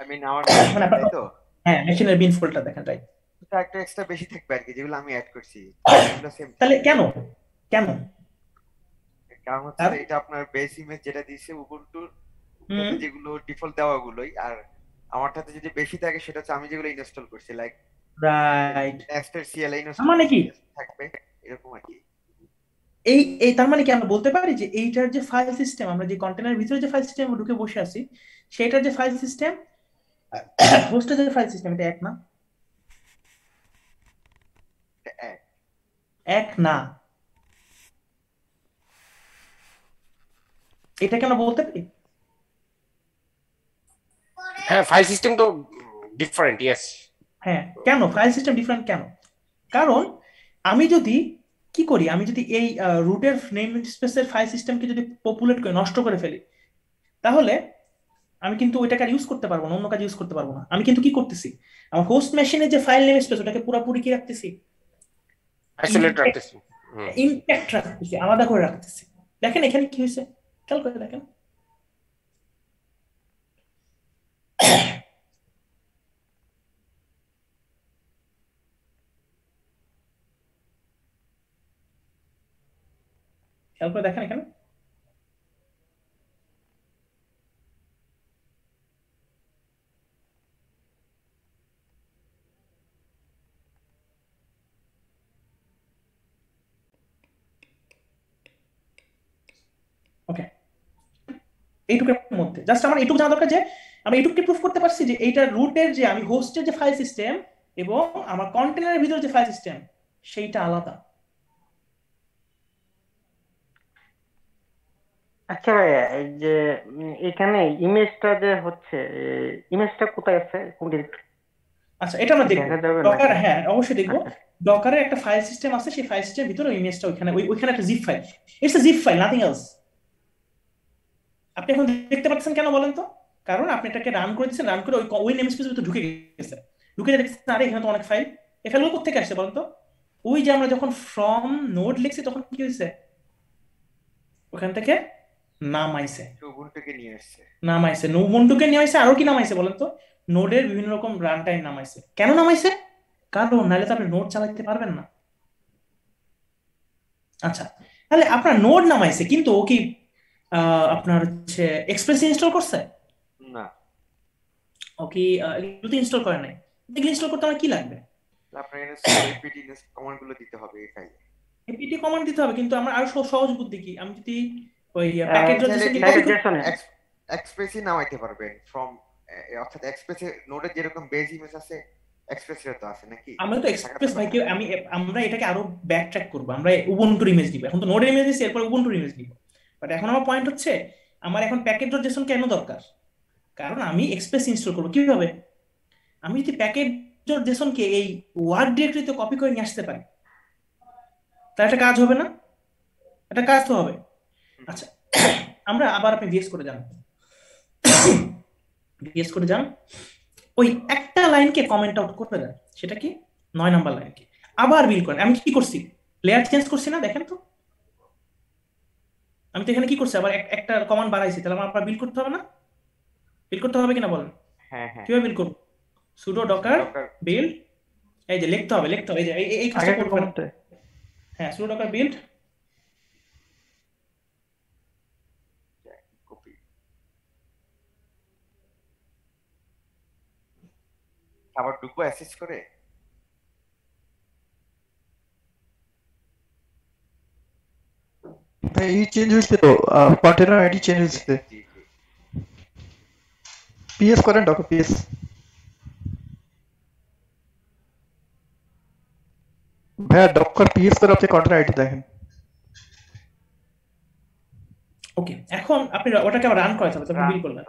আই মিন আমার মানে তো? হ্যাঁ মেশিনের বিন ফোল্ডারটা দেখেন রাইট এটা একটা এক্সট্রা বেশি থাকবে আর কি যেগুলো আমি অ্যাড করছি। তাহলে কেন? কেন? কারণ হচ্ছে এটা আপনার বেস ইমেজ যেটা দিয়েছে উবুন্টুর হুম। যেগুলো ডিফল্ট দেওয়া গুলোই আর আমারটাতে যদি বেশি থাকে সেটা হচ্ছে আমি যেগুলো ইনস্টল করছি লাইক রাইট নেক্সটের সিএলআই মানে কি? থাকবে এরকম আর কি। এই এই তার মানে কি আমরা বলতে পারি যে এইটার যে ফাইল সিস্টেম আমরা যে কন্টেনারের ভিতরে যে ফাইল সিস্টেম ঢুকে বসে আছি সেটার যে ফাইল সিস্টেম হোস্টের যে ফাইল সিস্টেম এটা এক না? এক এক না। এটা কেন বলতে পারি? হ্যাঁ ফাইল সিস্টেম তো ডিফারেন্ট ইয়েস হ্যাঁ কেন? ফাইল সিস্টেম ডিফারেন্ট কেন? কারণ আমি যদি কি করি? আমি যদি এই রুটের নেম স্পেসের ফাইল সিস্টেমকে যদি পপুলেট করে নষ্ট করে ফেলি তাহলে আমি কিন্তু ওইটাকে ইউজ করতে পারব না অন্য কাজ ইউজ করতে পারব না। আমি কিন্তু কি করতেছি? আমার হোস্ট মেশিনে যে ফাইল নেম স্পেস ওটাকে পুরোপুরি কি রাখতেছি? আইসোলেট রাখতেছি। ইমপ্যাক্ট রাখতেছি আলাদা করে রাখতেছি। দেখেন এখানে কি হয়েছে? খেয়াল করে দেখেন। খেয়াল করে দেখেন এখানে। ওকে এইটুকুর মধ্যে। জাস্ট আমার এইটুকু জানা দরকার যে, আমি এইটুকুকে প্রুফ করতে পারছি যে এইটার রুটের যে আমি হোস্টের যে ফাইল সিস্টেম এবং আমার কন্টেনারের ভিতরে যে ফাইল সিস্টেম সেইটা আলাদা। আচ্ছা ভাইয়া এই যে এখানে ইমেজটা যে হচ্ছে ইমেজটা কোথায় আছে? কোন ডিরেক্টরি আচ্ছা এটা আমরা দেখব। ডকার হ্যাঁ অবশ্যই দেখব। আচ্ছা। ডকারের একটা ফাইল সিস্টেম আছে সেই ফাইল সিস্টেমের ভিতরে ইমেজটা ওইখানে ওই- ওইখানে একটা zip file it's a zip file nothing else আপনি এখন দেখতে পাচ্ছেন কেন বলেন তো? কারণ আপনি এটাকে রান করে দিচ্ছেন রান করে ওই ওই নেম স্পেসের ভিতরে ঢুকে গেছে। ঢুকে দেখছেন আরে এখানে তো অনেক ফাইল এই ফাইলগুলো কোথেকে আসছে বলেন তো? ওই যে আমরা যখন ফ্রম নোড লিখছি তখন কি হয়েছে? ওখান থেকে নামাইছে। উবুন্টুকে নিয়ে এসছে নামাইছে। নোবন্টুকে নামাইছে আরও কি নামাইছে বলেন তো? নোডের বিভিন্ন রকম রান টাইম নামাইছে। কেন নামাইছে? কারণ নাহলে তো আপনি নোড চালাতে পারবেন না। আচ্ছা তাহলে আপনার নোড নামাইছে কিন্তু ও কি আপনার হচ্ছে এক্সপ্রেস ইনস্টল করছে? না। ও কি এগুলো তো ইনস্টল করে নাই? এগুলো ইনস্টল করতে আমার কি লাগবে? আপনার এপিটি কমান্ডগুলো দিতে হবে ফাইলে এপিটি কমান্ড দিতে হবে কিন্তু আমার আরও সহজ বুদ্ধি কি? আমি যদি ওই প্যাকেজ চাইলে এক্সপ্রেসই নামাইতে পারবেন ফ্রম অর্থাৎ এক্সপ্রেসে নোডের যেরকম বেজ ইমেজ আছে এক্সপ্রেসের তো আছে নাকি? আমরা তো এক্সপ্রেস ভাইকে আমি আমরা এটাকে আরও ব্যাক ট্র্যাক করব। আমরা উবুন্টুর ইমেজ দিব। এখন তো নোডের ইমেজ দিচ্ছি এরপর উবুন্টুর ইমেজ দিব। বাট এখন আমার পয়েন্ট হচ্ছে আমার এখন প্যাকেট ডট জেসন কেন দরকার? কারণ আমি এক্সপ্রেস ইনস্টল করব। কীভাবে? আমি যদি প্যাকেট ডট জেসনকে এই ওয়ার্ড ডিরেক্টরিতে কপি করে নিয়ে আসতে পারি তাহলে একটা কাজ হবে না? একটা কাজ তো হবে। আচ্ছা আমরা আবার আপনি ভিএস করে যান। ভিএস করে যান ওই একটা লাইনকে কমেন্ট আউট করে দেন সেটা কি? নয় নাম্বার লাইনকে আবার বিল করেন। আমি কি করছি? লেয়ার চেঞ্জ করছি না? দেখেন তো। আমি তো এখানে কি করছি? আবার একটা কমান্ড বাড়াইছি তাহলে আমার আবার বিল করতে হবে না? বিল করতে হবে কিনা বলেন? হ্যাঁ হ্যাঁ। কীভাবে বিল করব? সুডো ডকার বিল এই যে লিখতে হবে লিখতে হবে এই যে এই- কাজটা করতে হ্যাঁ সুডো ডকার বিল্ড কপি আবার ঢুকবো অ্যাসেস করে? ভাই এই চেঞ্জ হয়েছে তো কন্টেনার আইডি চেঞ্জ হয়েছে জি জি। পিএস করেন ডকর পিএস ভাইয়া ডক্কর পিএস করে আপনি কন্টেনার আইডি দেখেন। ওকে এখন আপনি ওটাকে আবার রান করাতে হবে তখন বিল করবেন।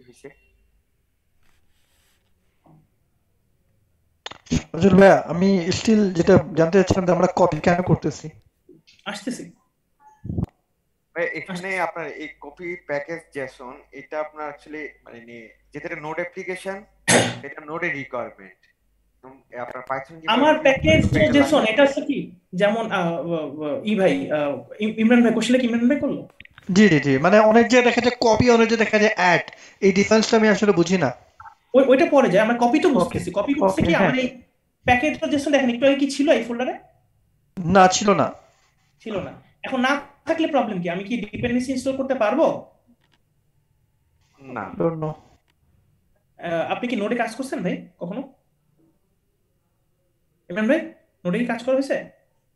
হয়েছে নজরুল ভাইয়া আমি স্টিল যেটা জানতে চাচ্ছিলাম যে আমরা কপি কেন করতেছি? আসতেছি। ভাই, এখানে আপনার এই কপি প্যাকেজ জেসন এটা আপনার অ্যাকচুয়ালি মানে যেটা নোড অ্যাপ্লিকেশন এটা নোডের রিকোয়ারমেন্ট আপনার পাইথন আমার প্যাকেজ জেসন এটা হচ্ছে কি? যেমন ই ভাই আহ, ইমরান ভাই কোশ্চেনটা কি ইমরান ভাই করল? জি জি জি। মানে অনেক যে দেখা যায় কপি অনেক যে দেখা যায় অ্যাড এই ডিফারেন্সটা আমি আসলে বুঝি না। ওই ওইটা পরে যায়। আমার কপি তো বুঝতেছি। কপি Okay, কি আমার হ্যাঁ। এই প্যাকেজ জেসন দেখেন একটু আগে কি ছিল এই ফোল্ডারে না ছিল না। ছিল না। এখন না থাকলে প্রবলেম কি? আমি কি ডিপেন্ডেন্সি ইনস্টল করতে পারব? না। Know. আহ, আপনি কি নোডে কাজ করছেন ভাই কখনো? ইমরান ভাই নোডে কি কাজ করা হয়েছে?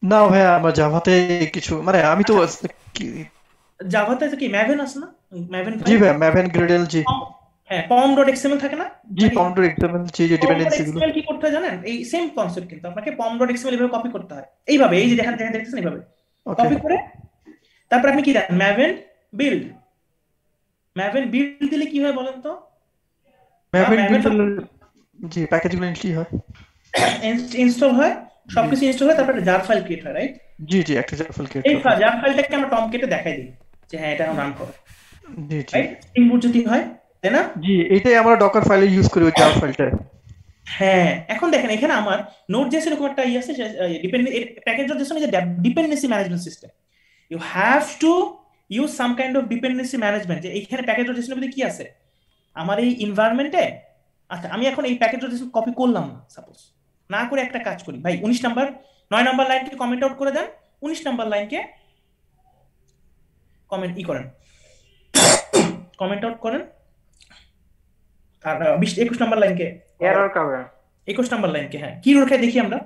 না ভাইয়া আমার জাভাতে কিছু মানে আমি তো কি- জাভাতে কি? ম্যাভেন আছে না? ম্যাভেন জি ভাই ম্যাভেন গ্রেডেল জি হ্যাঁ পম ডট এক্সএমএল থাকে না? জি পাউন্ডার এক্সাম্পল জি যে ডিপেন্ডেন্সি গুলো। এক্সএমএল কি করতে হয় জানেন? এই সেম কনসেপ্ট কিন্তু। আপনাকে পম ডট এক্সএমএল এভাবে কপি করতে হয়। এইভাবে এই যে দেখেন দেখেন দেখতেছেন এইভাবে। কপি করে তারপর আপনি কি দেন? ম্যাভেন বিল্ড ম্যাভেন বিল্ড দিলে কি হয় বলেন তো? ম্যাভেন তো- জি প্যাকেজগুলো ইনস্টল হয়। ইনস্টল হয় সবকিছু ইনস্টল হয় তারপর জার ফাইল ক্রিয়েট হয় রাইট জি জি একটা জাফল কেট এই জার ফাইলটাকে আমরা টম কেটে দেখাই দিই। যে হ্যাঁ এটা রান করে। জি জি। স্প্রিং বুট যদি হয় তাই না? জি এটাই আমরা ডকার ফাইলে ইউজ করি ওই জার ফাইলটা হ্যাঁ এখন দেখেন এখানে আমার নোট জেস এরকম একটা ইয়ে আছে dependency package dependency management system you have to use some kind of dependency management যে এইখানে প্যাকেজ ডট জেসনের মধ্যে কি আছে? আমার এই এনভায়রনমেন্টে আচ্ছা আমি এখন এই প্যাকেজ জেসন কপি করলাম না সাপোজ না করে একটা কাজ করি। ভাই উনিশ নাম্বার নয় নাম্বার লাইনকে কমেন্ট আউট করে দেন উনিশ নাম্বার লাইনকে কমেন্ট ই করেন। কমেন্ট আউট করেন। আর বিশ একুশ নাম্বার লাইনকে এরর কবে একুশ নাম্বার লাইনকে হ্যাঁ কি রোড খাই দেখি আমরা।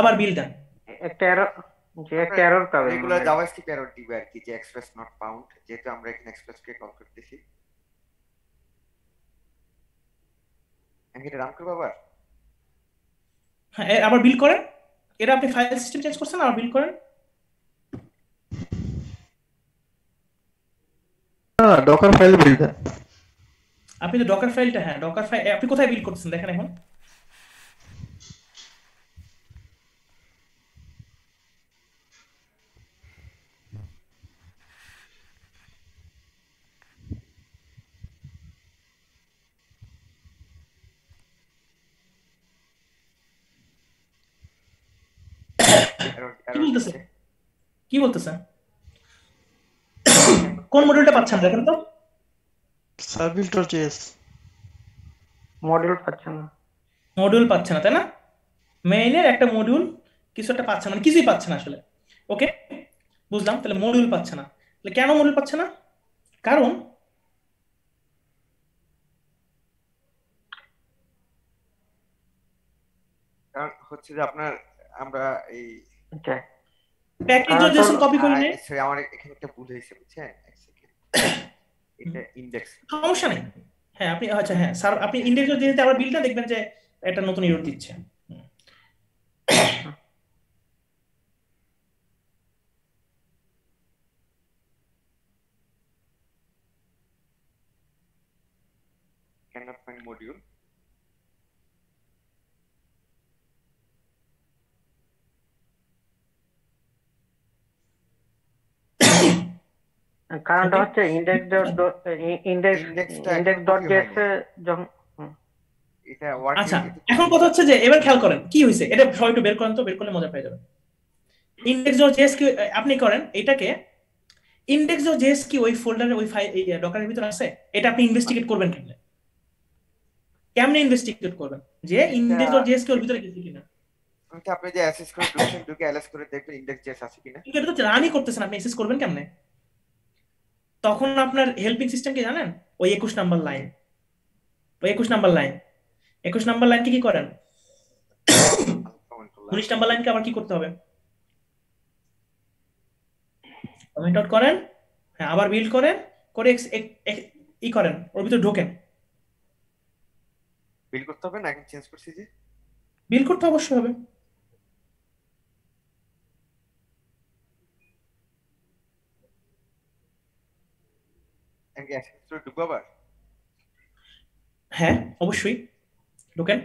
আবার বিল দেন। একটা এরর যে একটা এরর কবে রেগুলার জাভাস্ক্রিপ্ট এরর দিবে আর কি যে এক্সপ্রেস নট ফাউন্ড যেহেতু আমরা এখানে এক্সপ্রেস কে কল করতেছি। আমি এটা রান করব আবার? হ্যাঁ আবার বিল করেন। এটা আপনি ফাইল সিস্টেম চেঞ্জ করছেন আবার বিল করেন। না ডকার ফাইল বলি দেন আপনি তো ডকার ফাইলটা হ্যাঁ ডকার ফাইল আপনি কোথায় বিল করতেছেন? দেখেন এখন। কি বলতেছে? কি বলতেছেন কোন মডিউলটা পাচ্ছেন দেখেন তো? সার্ভিল জেএস মডিউল পাচ্ছে না। মডিউল পাচ্ছে না তাই না? মেইনের একটা মডিউল কিছু একটা পাচ্ছে না মানে কিছুই পাচ্ছে না আসলে। ওকে বুঝলাম? তাহলে মডিউল পাচ্ছে না। তাহলে কেন মডিউল পাচ্ছে না? কারণ কারণ হচ্ছে যে আপনার আমরা এই প্যাকেজ কপি করে আহ, আমার এখানে একটা ভুল হয়েছে বুঝছেন? এক সেকেন্ড এটা ইন্ডেক্স সমস্যা নেই। হ্যাঁ আপনি আচ্ছা হ্যাঁ স্যার আপনি ইন্ডেক্স দিতে আবার বিলটা দেখবেন যে একটা নতুন ইউর দিচ্ছে। Cannot find module কারণটা হচ্ছে ইন্ডেক্স ডট ইন্ডেক্স ইন্ডেক্স এখন ডট জেএস যখন আচ্ছা এখন কথা হচ্ছে যে এবার খেয়াল করেন কি হয়েছে এটা সবাই একটু বের করেন তো বের করলে মজা পেয়ে যাবেন। ইন্ডেক্স ডট জেএস কি আপনি করেন এটাকে ইন্ডেক্স ডট জেএস কি ওই ফোল্ডারে ওই ফাইল ডকারের ভিতরে আছে? এটা আপনি ইনভেস্টিগেট করবেন কেমনে? কেমনে ইনভেস্টিগেট করবেন? যে ইন্ডেক্স ডট জেএস কি ওর ভিতরে গেছে কিনা? আপনি যে অ্যাসেস করে ঢুকে অ্যালেস করে দেখবেন ইন্ডেক্স জেস আছে কিনা। কিন্তু এটা তো রানই করতেছেন আপনি অ্যাক্সেস করবেন কেমনে? তখন আপনার হেল্পিং সিস্টেম কি জানেন? ওই একুশ নাম্বার লাইন ওই একুশ নাম্বার লাইন একুশ নাম্বার লাইনকে কি করেন? উনিশ নাম্বার লাইনকে আবার কি করতে হবে? কমেন্ট আউট করেন। হ্যাঁ আবার বিল্ড করেন। করে ই করেন। ওর ভিতরে ঢোকেন। বিল করতে হবে না? চেঞ্জ করছি যে? বিল করতে অবশ্যই হবে। হ্যাঁ অবশ্যই। ঢোকেন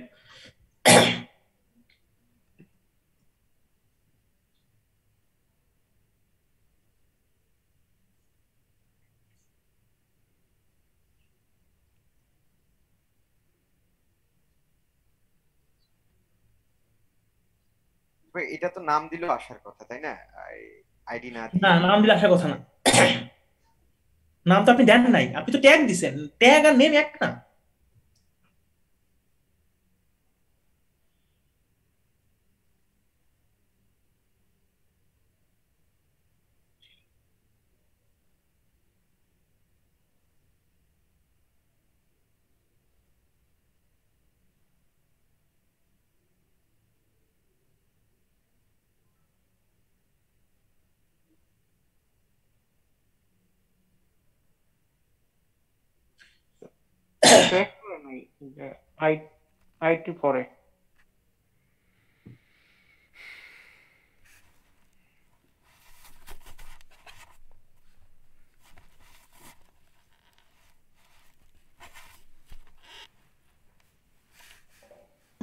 এটা তো নাম দিলেও আসার কথা তাই না? আইডি না না নাম দিলে আসার কথা না। නම් අපි දැන්නයි. අපිතු ටෑග් දිසෙන් ටෑගන්නේ නැක්නම් আইটি পরে।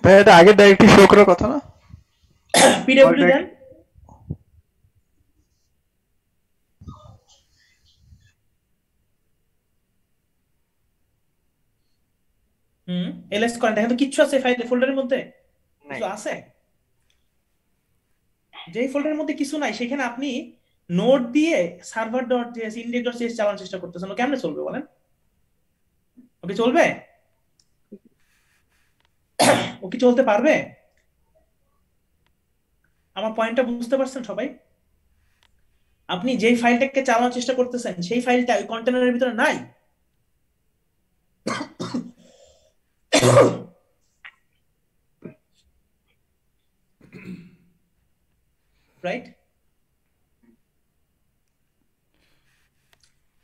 ভাই এটা আগের ডাইরেক্টলি শো করার কথা না? পিডব্লিউ দেন। হুম? এলএস করেন দেখেন তো কিচ্ছু আছে ফাইল ফোল্ডারের মধ্যে? কিছু আছে? যেই ফোল্ডারের মধ্যে কিছু নাই সেখানে আপনি নোট দিয়ে server dot JS index dot JS চালানোর চেষ্টা করতেছেন। ও কেমনে চলবে বলেন? ওকে চলবে? ও কি চলতে পারবে? আমার পয়েন্টটা বুঝতে পারছেন সবাই? আপনি যেই ফাইলটাকে চালানোর চেষ্টা করতেছেন সেই ফাইলটা ওই কন্টেনারের ভিতরে নাই? রাইট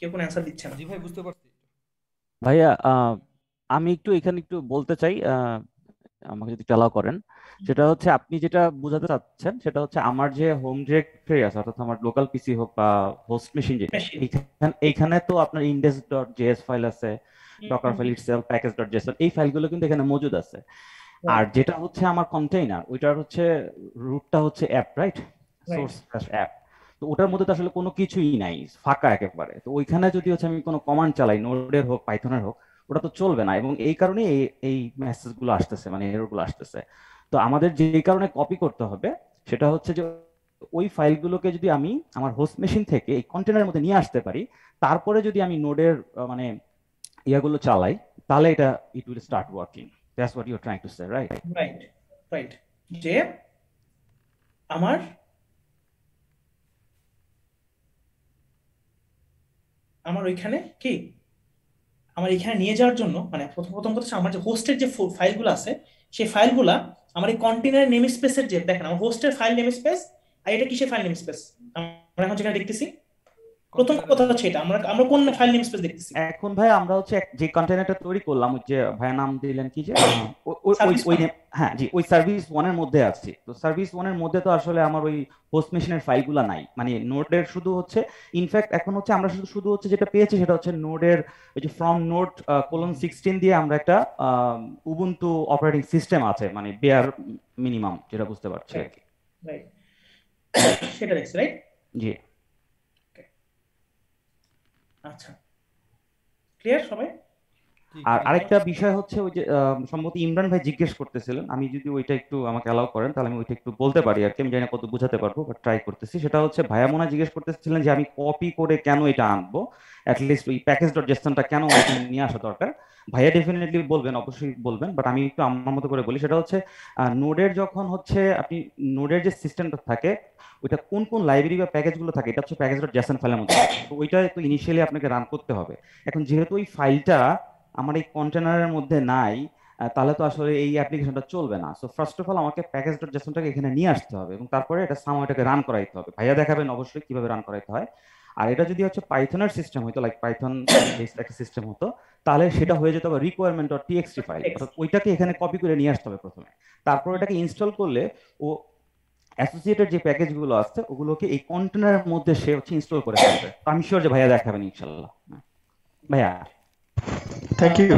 কেউ কোনো অ্যান্সার দিচ্ছে না। জি ভাই বুঝতে পারছি। ভাইয়া আহ, আমি একটু এখানে একটু বলতে চাই আহ, আমাকে যদি চালাও করেন। সেটা হচ্ছে আপনি যেটা বোঝাতে চাচ্ছেন সেটা হচ্ছে আমার যে হোম ডিরেক্টরি আছে অর্থাৎ আমার লোকাল পিসি হোক বা হোস্ট মেশিন. এইখানে এইখানে তো আপনার ইন্ডেক্স ডট জেএস ফাইল আছে docker file itself package dot JS এই ফাইলগুলো কিন্তু এখানে মজুদ আছে। আর যেটা হচ্ছে আমার কন্টেইনার ওইটার হচ্ছে রুটটা হচ্ছে অ্যাপ রাইট সোর্স অ্যাপ তো ওটার মধ্যে তো আসলে কোনো কিছুই নাই ফাঁকা একেবারে। তো ওইখানে যদি হচ্ছে আমি কোনো কমান্ড চালাই নোডের হোক পাইথনের হোক ওটা তো চলবে না। এবং এই কারণে এই এই মেসেজগুলো আসতেছে মানে এররগুলো আসতেছে। তো আমাদের যে কারণে কপি করতে হবে সেটা হচ্ছে যে ওই ফাইলগুলোকে যদি আমি আমার হোস্ট মেশিন থেকে এই কন্টেনারের মধ্যে নিয়ে আসতে পারি তারপরে যদি আমি নোডের মানে ইয়াগুলো চালাই, তাহলে এটা it will start working that's what you are trying to say right right right যে আমার আমার ওইখানে কি? আমার এখানে নিয়ে যাওয়ার জন্য মানে প্রথম প্রথম কথা আমার যে হোস্টের যে ফাইলগুলো আছে, সেই ফাইলগুলা আমার এই কন্টেনার নেম স্পেসের যে, দেখেন, আমার হোস্টের ফাইল নেম স্পেস আর এটা কিসের ফাইল নেম স্পেস আমরা এখন যেখানে দেখতেছি প্রথম কথা হচ্ছে এটা আমরা আমরা কোন ফাইল নেম স্পেস দেখতেছি? এখন ভাই আমরা হচ্ছে যে কন্টেনারটা তৈরি করলাম ওই যে ভাইয়া নাম দিলেন কি যে? ওই ওই হ্যাঁ জি ওই সার্ভিস ওয়ানের মধ্যে আছি। তো সার্ভিস ওয়ানের মধ্যে তো আসলে আমার ওই হোস্ট মেশিনের ফাইলগুলো নাই। মানে নোডের শুধু হচ্ছে ইনফ্যাক্ট এখন হচ্ছে আমরা শুধু শুধু হচ্ছে যেটা পেয়েছি সেটা হচ্ছে নোডের ওই যে ফ্রম নোড কোলন সিক্সটিন দিয়ে আমরা একটা উবুন্টু অপারেটিং সিস্টেম আছে মানে বেয়ার মিনিমাম যেটা বুঝতে পারছি আর কি। রাইট সেটা দেখছি রাইট জি। আচ্ছা। ক্লিয়ার সবাই? আর আরেকটা বিষয় হচ্ছে ওই যে সম্ভবত ইমরান ভাই জিজ্ঞেস করতেছিলেন। আমি যদি ওইটা একটু আমাকে অ্যালাউ করেন তাহলে আমি ওইটা একটু বলতে পারি আর কি। আমি জানি না কত বোঝাতে পারব বাট ট্রাই করতেছি। সেটা হচ্ছে ভাইয়া মোনা জিজ্ঞেস করতেছিলেন যে আমি কপি করে কেন এটা আনব? অ্যাটলিস্ট ওই প্যাকেজ ডট জেসনটা কেন নিয়ে আসা দরকার? ভাইয়া ডেফিনেটলি বলবেন, অবশ্যই বলবেন বাট আমি একটু আমার মতো করে বলি। সেটা হচ্ছে নোডের যখন হচ্ছে আপনি নোডের যে সিস্টেমটা থাকে, ওইটা কোন কোন লাইব্রেরি বা প্যাকেজগুলো থাকে, এটা হচ্ছে প্যাকেজ জেসন ফাইলের মধ্যে। তো ওইটা তো ইনিশিয়ালি আপনাকে রান করতে হবে। এখন যেহেতু ওই ফাইলটা আমার এই কন্টেনারের মধ্যে নাই তাহলে তো আসলে এই অ্যাপ্লিকেশনটা চলবে না। সো ফার্স্ট অফ অল আমাকে প্যাকেজ ডট জেসনটাকে এখানে নিয়ে আসতে হবে এবং তারপরে এটা সাম এটাকে রান করাইতে হবে। ভাইয়া দেখাবেন অবশ্যই কীভাবে রান করাইতে হয়। আর এটা যদি হচ্ছে পাইথনের সিস্টেম হতো লাইক পাইথন একটা সিস্টেম হতো তাহলে সেটা হয়ে যেত রিকোয়ারমেন্ট ডট টিএক্সটি ফাইল অর্থাৎ ওইটাকে এখানে কপি করে নিয়ে আসতে হবে প্রথমে। তারপর এটাকে ইনস্টল করলে ও অ্যাসোসিয়েটেড যে প্যাকেজগুলো আছে ওগুলোকে এই কন্টেনারের মধ্যে সে হচ্ছে ইনস্টল করে ফেলবে। আমি শিওর যে ভাইয়া দেখাবেন ইনশাল্লাহ। ভাইয়া। থ্যাংক ইউ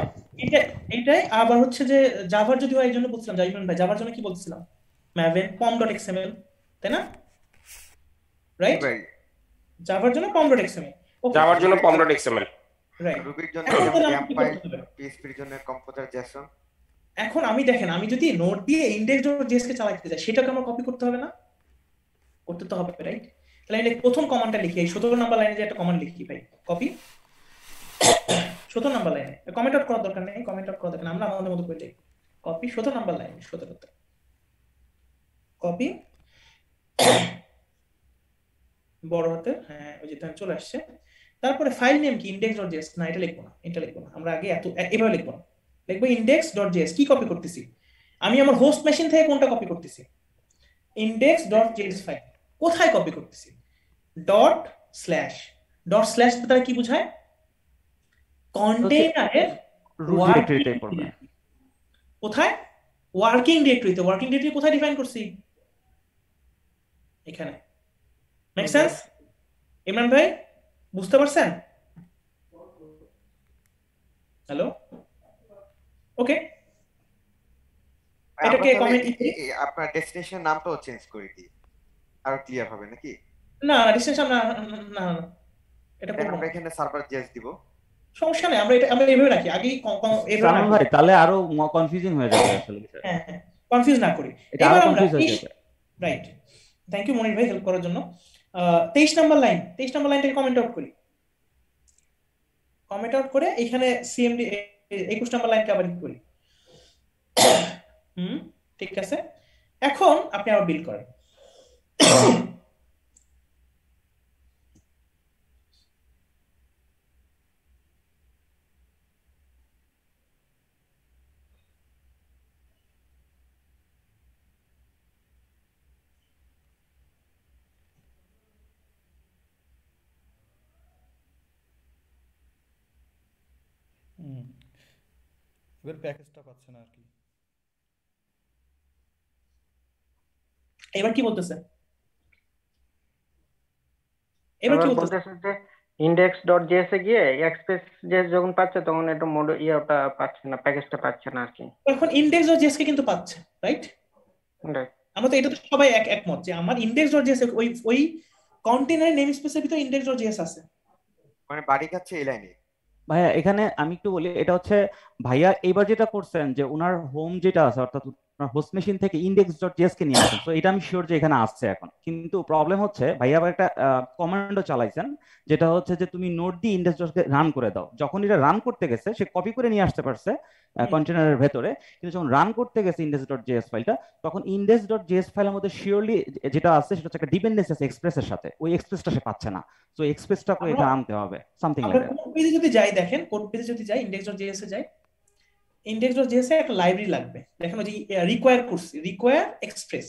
এটা এটাই আবার হচ্ছে যে জাভার যদি হয় এই জন্য বলছিলাম জাইমান ভাই জাভার জন্য কি বলছিলাম ম্যাভেন পম ডট এক্সএমএল তাই না? রাইট ভাই জাভার জন্য পম ডট এক্সএমএল যাওয়ার জন্য পম ডট এক্সএমএল রুবির জন্য এখন আমি? পিএসপির জন্য এখন দেখেন আমি যদি নোট দিয়ে ইন্ডেক্স ডট জেএস কে চালাতে চাই সেটাকে আমার কপি করতে হবে না? করতে তো হবে রাইট তাহলে এটা প্রথম কমান্ডটা লিখি এই সতেরো নাম্বার লাইনে যে একটা কমান্ড লিখি ভাই? কপি সতেরো নাম্বার লাইনে কমেন্ট আউট করার দরকার নেই কমেন্ট আউট করার দরকার নেই। আমরা আমাদের মতো করে লিখি কপি সতেরো নাম্বার লাইন সতেরোতে। কপি বড় হাতে হ্যাঁ ওই যে এখানে চলে আসছে। তারপরে ফাইল নেম কি? ইন্ডেক্স ডট জেএস না এটা লিখব না এটা লিখব না। আমরা আগে এত এভাবে লিখব না। লিখব ইন্ডেক্স ডট জেএস কি কপি করতেছি? আমি আমার হোস্ট মেশিন থেকে কোনটা কপি করতেছি? ইন্ডেক্স ডট জেএস ফাইল কোথায় কপি করতেছি? ডট স্ল্যাশ ডট স্ল্যাশ দ্বারা কি বোঝায়? কন্টেইনারের রুট ডিরেক্টরিতে পড়বে কোথায়? ওয়ার্কিং ডিরেক্টরিতে ওয়ার্কিং ডিরেক্টরি কোথায় ডিফাইন করছি? এখানে। মেক সেন্স ইমরান ভাই বুঝতে পারছেন? হ্যালো ওকে এটাকে এ- আপনার ডেস্টিনেশন নামটাও চেঞ্জ করে দিই। আরও ক্লিয়ার হবে নাকি? না ডিসটেনশন না না না, না এটা আমরা এখানে সার্ভার জেস দিব। সমস্যা নেই আমরা এটা আমরা এভাবে রাখি। আগেই ক- এভাবে রাখি। ভাই তাহলে আরও কনফিউজিং হয়ে যাবে আসলে হ্যাঁ হ্যাঁ কনফিউজ না করি। এবার আমরা হয়ে রাইট থ্যাংক ইউ মনির ভাই হেল্প করার জন্য। তেইশ নাম্বার লাইন তেইশ নাম্বার লাইনটাকে কমেন্ট আউট করি। কমেন্ট আউট করে এখানে সিএমডি একুশ নাম্বার লাইনকে আবার করি। হুম, ঠিক আছে? এখন আপনি আবার বিল করেন। এবার প্যাকেজটা পাচ্ছে না আর কি। এবার কি বলতেছে? এবার কি বলতেছে? যে ইন্ডেক্স ডট জেএস এ গিয়ে এক্সপ্রেস জেএস যখন পাচ্ছে তখন একটু মোড ইয়েটা পাচ্ছে না প্যাকেজটা পাচ্ছে না আর কি। এখন ইন্ডেক্স ডট জেএসকে কিন্তু পাচ্ছে রাইট Right. আমরা তো এটা তো সবাই এক একমত যে আমার ইন্ডেক্স ডট জেএস ওই ওই কন্টেনার নেম স্পেসের ভিতরে ইন্ডেক্স ডট জেএস আছে। মানে বাড়ি খাচ্ছে এই লাইনে। ভাইয়া, এখানে আমি একটু বলি, এটা হচ্ছে ভাইয়া এইবার যেটা করছেন যে ওনার হোম যেটা আছে, অর্থাৎ ওনার হোস্ট মেশিন থেকে ইন্ডেক্স ডট কে নিয়ে আসছেন তো এটা আমি শিওর যে এখানে আসছে এখন। কিন্তু প্রবলেম হচ্ছে ভাইয়া আবার একটা কমান্ডও চালাইছেন যেটা হচ্ছে যে তুমি নোট দিয়ে ইন্ডেক্স ডটকে রান করে দাও। যখন এটা রান করতে গেছে সে কপি করে নিয়ে আসতে পারছে কন্টেনারের ভেতরে। কিন্তু যখন রান করতে গেছে ইন্ডেক্স ডট জেএস ফাইলটা তখন ইন্ডেক্স ডট জেএস ফাইলের মধ্যে শিওরলি যেটা আছে সেটা হচ্ছে একটা ডিপেন্ডেন্সি আছে এক্সপ্রেসের সাথে। ওই এক্সপ্রেসটা সে পাচ্ছে না। তো এক্সপ্রেসটাকে এটা আনতে হবে সামথিং লাইক যদি যাই দেখেন কোড পেজে যদি যাই ইন্ডেক্স ডট জেএস এ যাই ইন্ডেক্স ডট জেএস একটা লাইব্রেরি লাগবে। দেখেন ওই যে রিকোয়ার করছি রিকোয়ার এক্সপ্রেস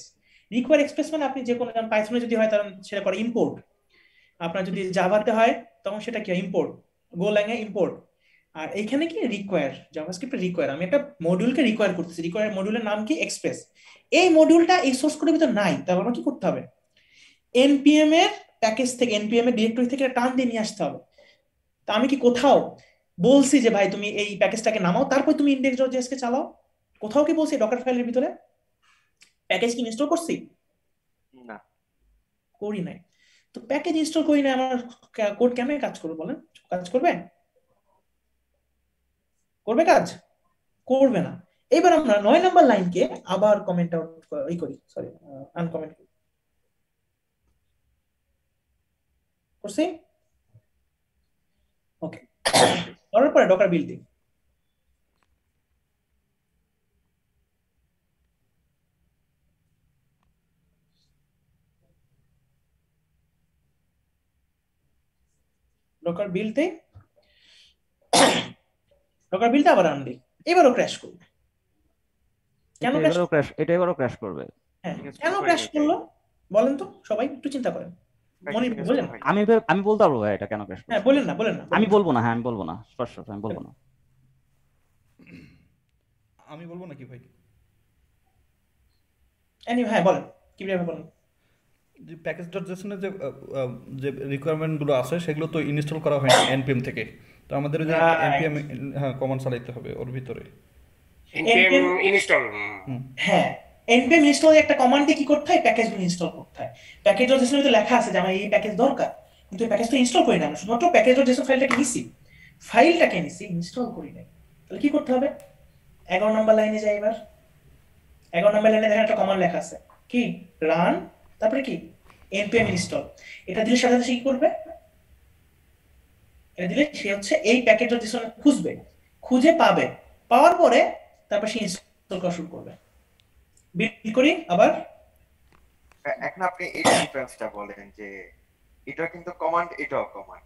রিকোয়ার এক্সপ্রেস মানে আপনি যে কোনো পাইথনে যদি হয় তখন সেটা করে ইম্পোর্ট আপনার যদি জাভাতে হয়, তখন সেটা কি ইম্পোর্ট গো ল্যাঙ্গে ইম্পোর্ট আর এখানে কি রিকোয়ার জাভাস্ক্রিপ্টে রিকোয়ার আমি একটা মডিউলকে রিকোয়ার করতেছি। রিকোয়ার মডিউলের নাম কি? এক্সপ্রেস এই মডিউলটা এই সোর্স কোডের ভিতর নাই। তাহলে আমার কি করতে হবে? এনপিএম এর প্যাকেজ থেকে এনপিএম এর ডিরেক্টরি থেকে টান দিয়ে নিয়ে আসতে হবে। তা আমি কি কোথাও বলছি যে ভাই তুমি এই প্যাকেজটাকে নামাও তারপর তুমি ইন্ডেক্স ডট কে চালাও। কোথাও কি বলছি ডকার ফাইলের ভিতরে? প্যাকেজ কি ইনস্টল করছি? না। করি নাই। তো প্যাকেজ ইনস্টল করি না আমার কোড কেমন কাজ করবে বলেন? কাজ করবে? করবে কাজ? করবে না। এবার আমরা নয় নাম্বার লাইনকে আবার কমেন্ট আউট ই করি সরি আনকমেন্ট করি। করছি? ওকে করার পরে ডকার বিল্ডিং ডকার বিলতে ডকার বিলটা আবার আনলি এবারও ক্র্যাশ করবে। কেন ক্র্যাশ এটা এবারও ক্র্যাশ করবে। হ্যাঁ কেন ক্র্যাশ করল? বলেন তো সবাই একটু চিন্তা করেন। আমি আমি বলতে পারব ভাই এটা কেন ক্র্যাশ হ্যাঁ বলেন না বলেন না আমি বলব না হ্যাঁ আমি বলব না। স্পষ্ট আমি বলব না। আমি বলব নাকি ভাই? এনি হ্যাঁ বলেন। কি বলেন? যে প্যাকেজ ডট যে যে রিকোয়ারমেন্টগুলো আছে সেগুলো তো ইনস্টল করা হয়নি এনপিএম থেকে। তো আমাদের যে. এনপিএম হ্যাঁ কমান্ড চালাইতে হবে ওর ভিতরে। Npm install হ্যাঁ। Npm ইনস্টল একটা কমান্ডে কি করতে হয়? প্যাকেজ ইনস্টল করতে হয়। প্যাকেজ ডট জেসন লেখা আছে যে আমার এই প্যাকেজ দরকার। কিন্তু প্যাকেজ তো ইনস্টল করি না আমরা। শুধুমাত্র প্যাকেজ ডট জেসন ফাইলটাকে নিছি। ফাইলটাকে নিছি ইনস্টল করি নাই। তাহলে কি করতে হবে? এগারো নম্বর লাইনে যাই এবার। এগারো নম্বর লাইনে দেখেন একটা কমান্ড লেখা আছে। কি? রান তারপরে কি? Npm ইনস্টল এটা দিলে সাথে সাথে কি করবে? এটা দিলে সে হচ্ছে এই প্যাকেজ রেজিস্ট্রেশন খুঁজবে। খুঁজে পাবে। পাওয়ার পরে তারপর সে ইনস্টল করা শুরু করবে। বিল করি আবার। এখন আপনি এই ডিফারেন্সটা বলেন যে এটা কিন্তু কমান্ড এটাও কমান্ড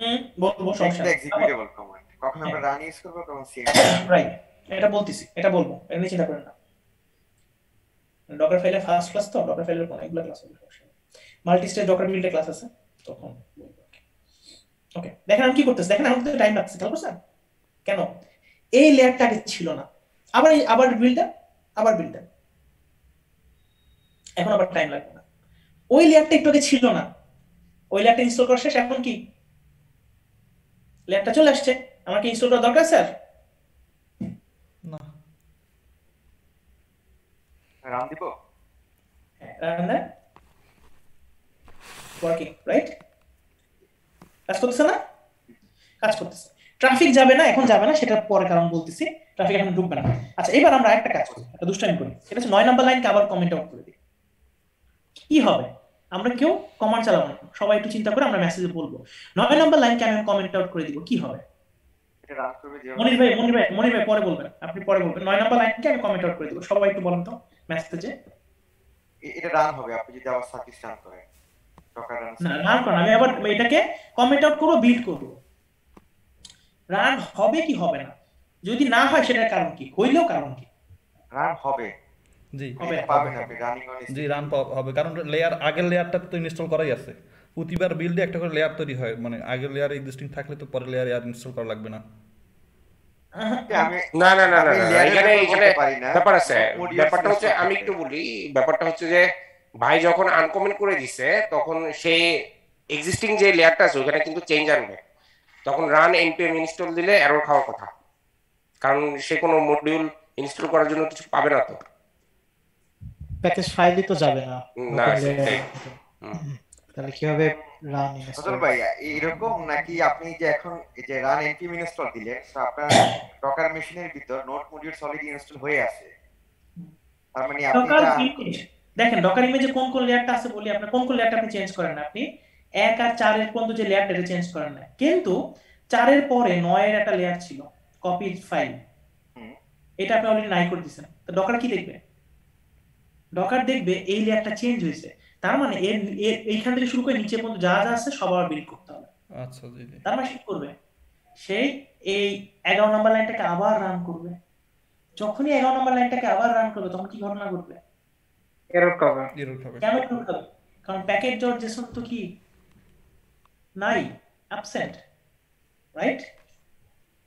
হুম বলব সমস্যা এটা এক্সিকিউটেবল কমান্ড কখন আমরা রান ইউজ করব কখন সেভ রাইট এটা বলতেছি এটা বলব এটা নিয়ে চিন্তা করেন না। ডকার ফাইলে ফার্স্ট ক্লাস তো ডকার ফাইলের অনেকগুলো ক্লাস হবে মাল্টি স্টেজ ডকার বিল্ডে ক্লাস আছে তখন ওকে দেখেন আমি কি করতেছি দেখেন আমার টাইম লাগছে খেয়াল করছেন কেন? এই লেয়ারটা আগে ছিল না। আবার আবার বিল্ডার আবার বিল্ডার এখন আবার টাইম লাগবে না। ওই লেয়ারটা একটু আগে ছিল না। ওই লেয়ারটা ইনস্টল করা শেষ এখন কি? লেয়ারটা চলে আসছে। আমার কি ইনস্টল করা দরকার স্যার? না। দিব? then working right? কাজ করতেছে না? কাজ করতেছে। ট্রাফিক যাবে না এখন যাবে না সেটা পরে কারণ বলতেছি। ট্রাফিক এখন ঢুকবে না। আচ্ছা এবার আমরা একটা কাজ করি একটা দুষ্টামি করি। সেটা হচ্ছে নয় নাম্বার লাইনকে আবার কমেন্ট আউট করে দিই। কি হবে? আমরা কেউ কমান্ড চালাবো না। সবাই একটু চিন্তা করে আমরা মেসেজে বলব। নয় নাম্বার লাইনকে আমি কমেন্ট আউট করে দিব কি হবে? মনির ভাই মনির ভাই মনির ভাই পরে বলবেন আপনি পরে বলবেন। নয় নাম্বার লাইনকে আমি কমেন্ট আউট করে দিব। সবাই একটু বলেন তো মেসেজে এটা রান হবে আপনি যদি আবার সার্ভিস রান করেন। না রান করেন আমি আবার এটাকে কমেন্ট আউট করব বিল্ড করব। রান হবে কি হবে না? যদি না হয় সেটার কারণ কি? হইলেও কারণ কি? রান হবে। জি। জি রান হবে। কারণ লেয়ার আগের লেয়ারটা তো ইনস্টল করাই আছে। প্রতিবার বিল্ডে একটা করে লেয়ার তৈরি হয়। মানে আগের লেয়ার এক্সিস্টিং থাকলে তো পরে লেয়ার আর ইনস্টল করা লাগবে না। না না না না এখানে এখানে বলতে পারি না। ব্যাপার আছে। ব্যাপারটা হচ্ছে আমি একটু বলি ব্যাপারটা হচ্ছে যে ভাই যখন আনকমেন্ট করে দিছে তখন সে এক্সিস্টিং যে লেয়ারটা আছে ওখানে কিন্তু চেঞ্জ আনবে। তখন রান এনপিএম ইনস্টল দিলে এরর খাওয়ার কথা। কারণ সে কোনো মডিউল ইনস্টল করার জন্য কিছু পাবে না তো। প্যাকেজ ফাইলই তো যাবে না। তাহলে কীভাবে রান সজল ভাই এরকম নাকি আপনি যে এখন এই যে রান এনপিএম ইনস্টল দিলেন তো আপনার ডকার মেশিনের ভিতর নোট মডিউল অলরেডি ইনস্টল হয়ে আছে। তার মানে আপনি ডকার এটা ইমেজ দেখেন ডকার ইমেজে কোন কোন লেয়ারটা আছে বলি আপনার কোন কোন লেয়ারটা আপনি চেঞ্জ করেন আপনি? এক আর চারের পর্যন্ত যে লেয়ারটা এটা চেঞ্জ করেন না। কিন্তু চারের পরে নয়ের একটা লেয়ার ছিল কপি ফাইল হুম। এটা আপনি অলরেডি নাই করে দিচ্ছেন তো ডকার কি দেখবে? ডকার দেখবে এই লেয়ারটা চেঞ্জ হয়েছে। তার মানে এর এইখান থেকে শুরু করে নিচে পর্যন্ত যা যা আছে সব আবার বিল্ড করতে হবে। আচ্ছা জি জি। তার মানে সে কি করবে। সেই এই এগারো নম্বর লাইনটাকে আবার রান করবে। যখনই এগারো নম্বর লাইনটাকে আবার রান করবে তখন কি ঘটনা ঘটবে? এরর কবে এরর হবে কেন এরকম হবে কারণ প্যাকেট ডট জেসন তো কি? নাই absent right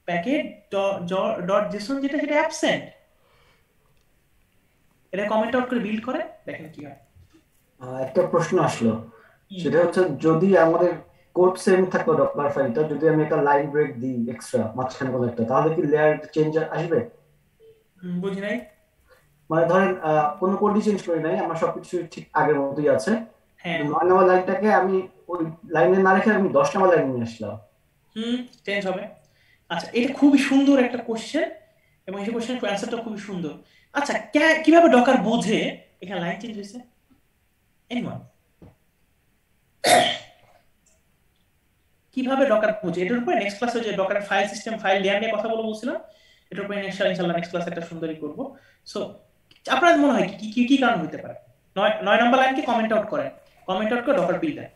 package dot JSON যেটা সেটা অ্যাবসেন্ট এটা কমেন্ট আউট করে বিল্ড করে দেখেন কি হয়। একটা প্রশ্ন আসলো। সেটা হচ্ছে যদি আমাদের কোড সেম থাকল ডকার ফাইলটা যদি আমি একটা লাইন ব্রেক দিই এক্সট্রা মাঝখানে কোনো একটা তাহলে কি লেয়ার চেঞ্জ আসবে? বুঝি নাই। মানে ধরেন কোনো কোডই চেঞ্জ করি নাই আমার সবকিছু ঠিক আগের মতোই আছে। হ্যাঁ। নয় নম্বর লাইনটাকে আমি ওই লাইনে না রেখে আমি দশ নম্বর লাইন নিয়ে আসলাম। হুম চেঞ্জ হবে। আচ্ছা এটা খুবই সুন্দর একটা কোশ্চেন এবং এই কোশ্চেনের অ্যান্সারটা খুবই সুন্দর। আচ্ছা কীভাবে ডকার বোঝে? এখানে লাইন চেঞ্জ হয়েছে? এনিওয়ান কীভাবে ডকার বোঝে? এটার উপরে নেক্সট ক্লাসে যে docker file system file layer নিয়ে কথা বলব বলছিলাম, এটার উপরে নেক্সট ইনশাআল্লাহ নেক্সট ক্লাসে একটা সুন্দরই করব। সো আপনার মনে হয় কি কি কি কারণ হতে পারে? নয় নয় নাম্বার লাইনকে কমেন্ট আউট করেন? কমেন্ট আউট করে ডকার বিল দেয়।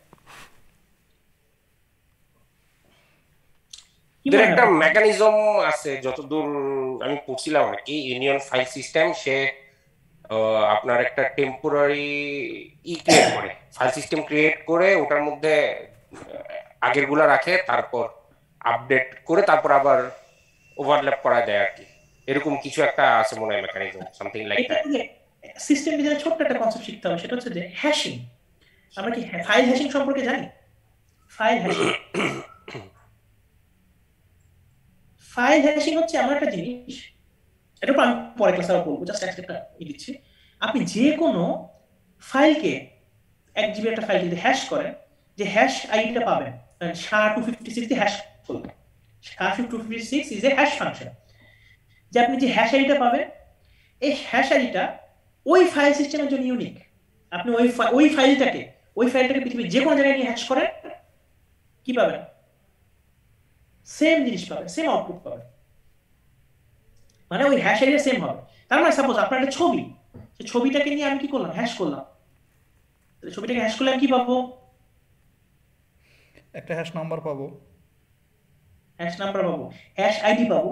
এদের একটা মেকানিজম আছে যতদূর আমি পড়ছিলাম আর কি ইউনিয়ন ফাইল সিস্টেম সে আপনার একটা টেম্পোরারি ই ক্রিয়েট করে। ফাইল সিস্টেম ক্রিয়েট করে ওটার মধ্যে আহ, আগেরগুলা রাখে তারপর আপডেট করে তারপর আবার ওভারল্যাপ করা যায় আর কি। এরকম কিছু একটা আছে মনে হয় mechanism something like that system design ছোট্ট একটা কনসেপ্ট শিখতে হবে সেটা হচ্ছে যে হ্যাশিং আমরা কি ফাইল হ্যাশিং সম্পর্কে জানি? ফাইল হ্যাশিং ফাইল হ্যাশিং হচ্ছে এমন একটা জিনিস এটা আমি পরে ক্লাসে আবার বলব জাস্ট একটা ই দিচ্ছি। আপনি যে কোনো ফাইলকে এক জিবি একটা ফাইল যদি হ্যাশ করেন, যে হ্যাশ আইডিটা পাবেন শার টু ফিফটি সিক্স দিয়ে হ্যাশ করবেন SHA two fifty six is a hash function যে আপনি যে হ্যাশ আইডিটা পাবেন, এই হ্যাশ আইডিটা ওই ফাইল সিস্টেমের জন্য ইউনিক আপনি ওই ওই ফাইলটাকে ওই ফাইলটাকে পৃথিবীর যে কোনো জায়গায় নিয়ে হ্যাশ করেন, কি পাবেন? সেম জিনিস পাবেন সেম আউটপুট পাবেন মানে ওই হ্যাশ এরিয়া সেম হবে। তার মানে সাপোজ আপনার একটা ছবি সেই ছবিটাকে নিয়ে আমি কি করলাম? হ্যাশ করলাম। ছবিটাকে হ্যাশ করলে আমি কি পাবো? একটা হ্যাশ নাম্বার পাবো। হ্যাশ নাম্বার পাবো। হ্যাশ আইডি পাবো।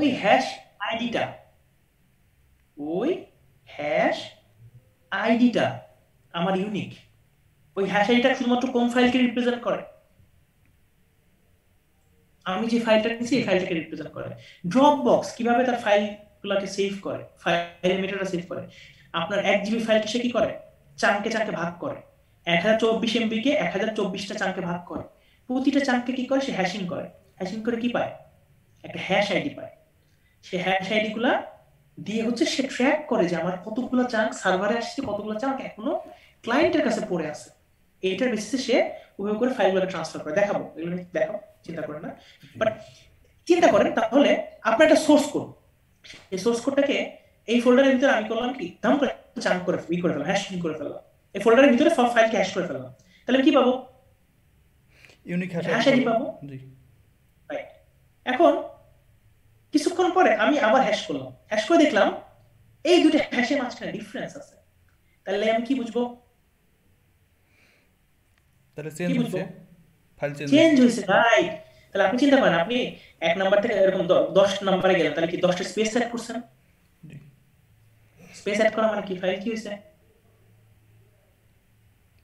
ওই হ্যাশ আইডিটা ওই হ্যাশ আইডিটা আমার ইউনিক ওই হ্যাশ আইডিটা শুধুমাত্র কোন ফাইলকে রিপ্রেজেন্ট করে? আমি যে ফাইলটা নিয়েছি, এই ফাইলটাকে রিপ্রেজেন্ট করে। ড্রপ বক্স কীভাবে তার ফাইলগুলোকে সেভ করে? ফাইল মেটারটা সেভ করে। আপনার এক জিবি ফাইলকে সে কি করে? চাঙ্কে চাঙ্কে ভাগ করে। এক হাজার চব্বিশ এমবি কে এক হাজার চব্বিশটা চাঙ্কে ভাগ করে। প্রতিটা চাঙ্কে কি করে? সে হ্যাশিং করে। হ্যাশিং করে কি পায়? একটা হ্যাশ আইডি পায়। সে হ্যাশ আইডি গুলা দিয়ে হচ্ছে সে ট্র্যাক করে যে আমার কতগুলো চাঙ্ক সার্ভারে আসছে, কতগুলো চাঙ্ক এখনও ক্লায়েন্টের কাছে পড়ে আছে। এইটার বেসিসে সে ওইভাবে করে ফাইলগুলোকে ট্রান্সফার করে। দেখাবো। এগুলো দেখাবো। চিন্তা করেন না। বাট চিন্তা করেন তাহলে আপনার একটা সোর্স কোড এই সোর্স কোডটাকে এই ফোল্ডারের ভিতরে আমি করলাম কি? দাম করে চাঙ্ক করে ই করে ফেললাম হ্যাশ করে ফেললাম। এই ফোল্ডারের ভিতরে সব ফাইলকে হ্যাশ করে ফেললাম। তাহলে আমি কি পাবো? ইউনিক হ্যাশ আইডি পাবো. এখন কিছুক্ষণ পরে আমি আবার হ্যাশ করলাম। হ্যাশ করে দেখলাম এই দুটো হ্যাশের মাঝখানে ডিফারেন্স আছে। তাহলে আমি কি বুঝব? তাহলে চেঞ্জ হচ্ছে বুঝব? ফাইল চেঞ্জ হয়েছে রাইট তাহলে আপনি চিন্তা করেন আপনি এক নাম্বার থেকে এরকম দশ নাম্বারে গেলেন তাহলে কি দশটা স্পেস অ্যাড করছেন? স্পেস অ্যাড করা মানে কি? ফাইল কি হয়েছে?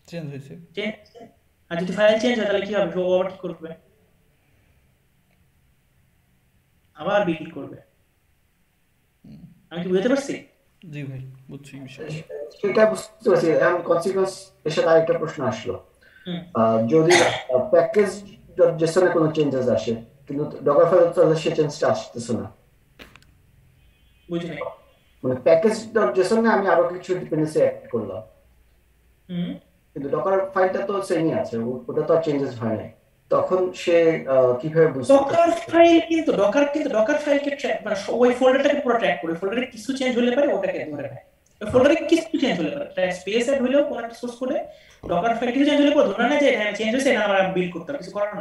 চেঞ্জ হয়েছে। আর যদি ফাইল চেঞ্জ হয় তাহলে কি হবে? ও আবার কি করবে? আবার বিল্ড করবে। আমি কি বুঝতে পারছি? জি ভাই বুঝছি বিষয় সেটা বুঝতে পারছি। এখন কনসিকুয়েন্স এর সাথে আরেকটা প্রশ্ন আসলো। যদি প্যাকেজ জেসনে কোনো চেঞ্জেস আসে কিন্তু ডকার ফাইল তাহলে সে চেঞ্জটা আসতেছে না। মানে প্যাকেজ ডট জেসনে আমি আরও কিছু ডিপেন্ডেন্সি অ্যাড করলাম। কিন্তু ডকার ফাইলটা তো সেমই আছে ওটা তো আর চেঞ্জেস হয় নাই। তখন সে কীভাবে বুঝতে ডকার ফাইল কিন্তু ডকার কিন্তু ডকার ফাইলকে ট্র্যাক মানে ওই ফোল্ডারটাকে পুরো ট্র্যাক করে ফোল্ডারে কিছু চেঞ্জ হলে পারে ওটাকে ধরে ওই ফোল্ডারে কিছু চেঞ্জ হলে পারে স্পেস অ্যাড হলেও কোন একটা সোর্স কোডে ডকার ফাইল কিছু চেঞ্জ হলে পরে ধরে নেয় যে হ্যাঁ চেঞ্জ হয়েছে এটা আমরা বিল্ড করতে হবে কিছু করার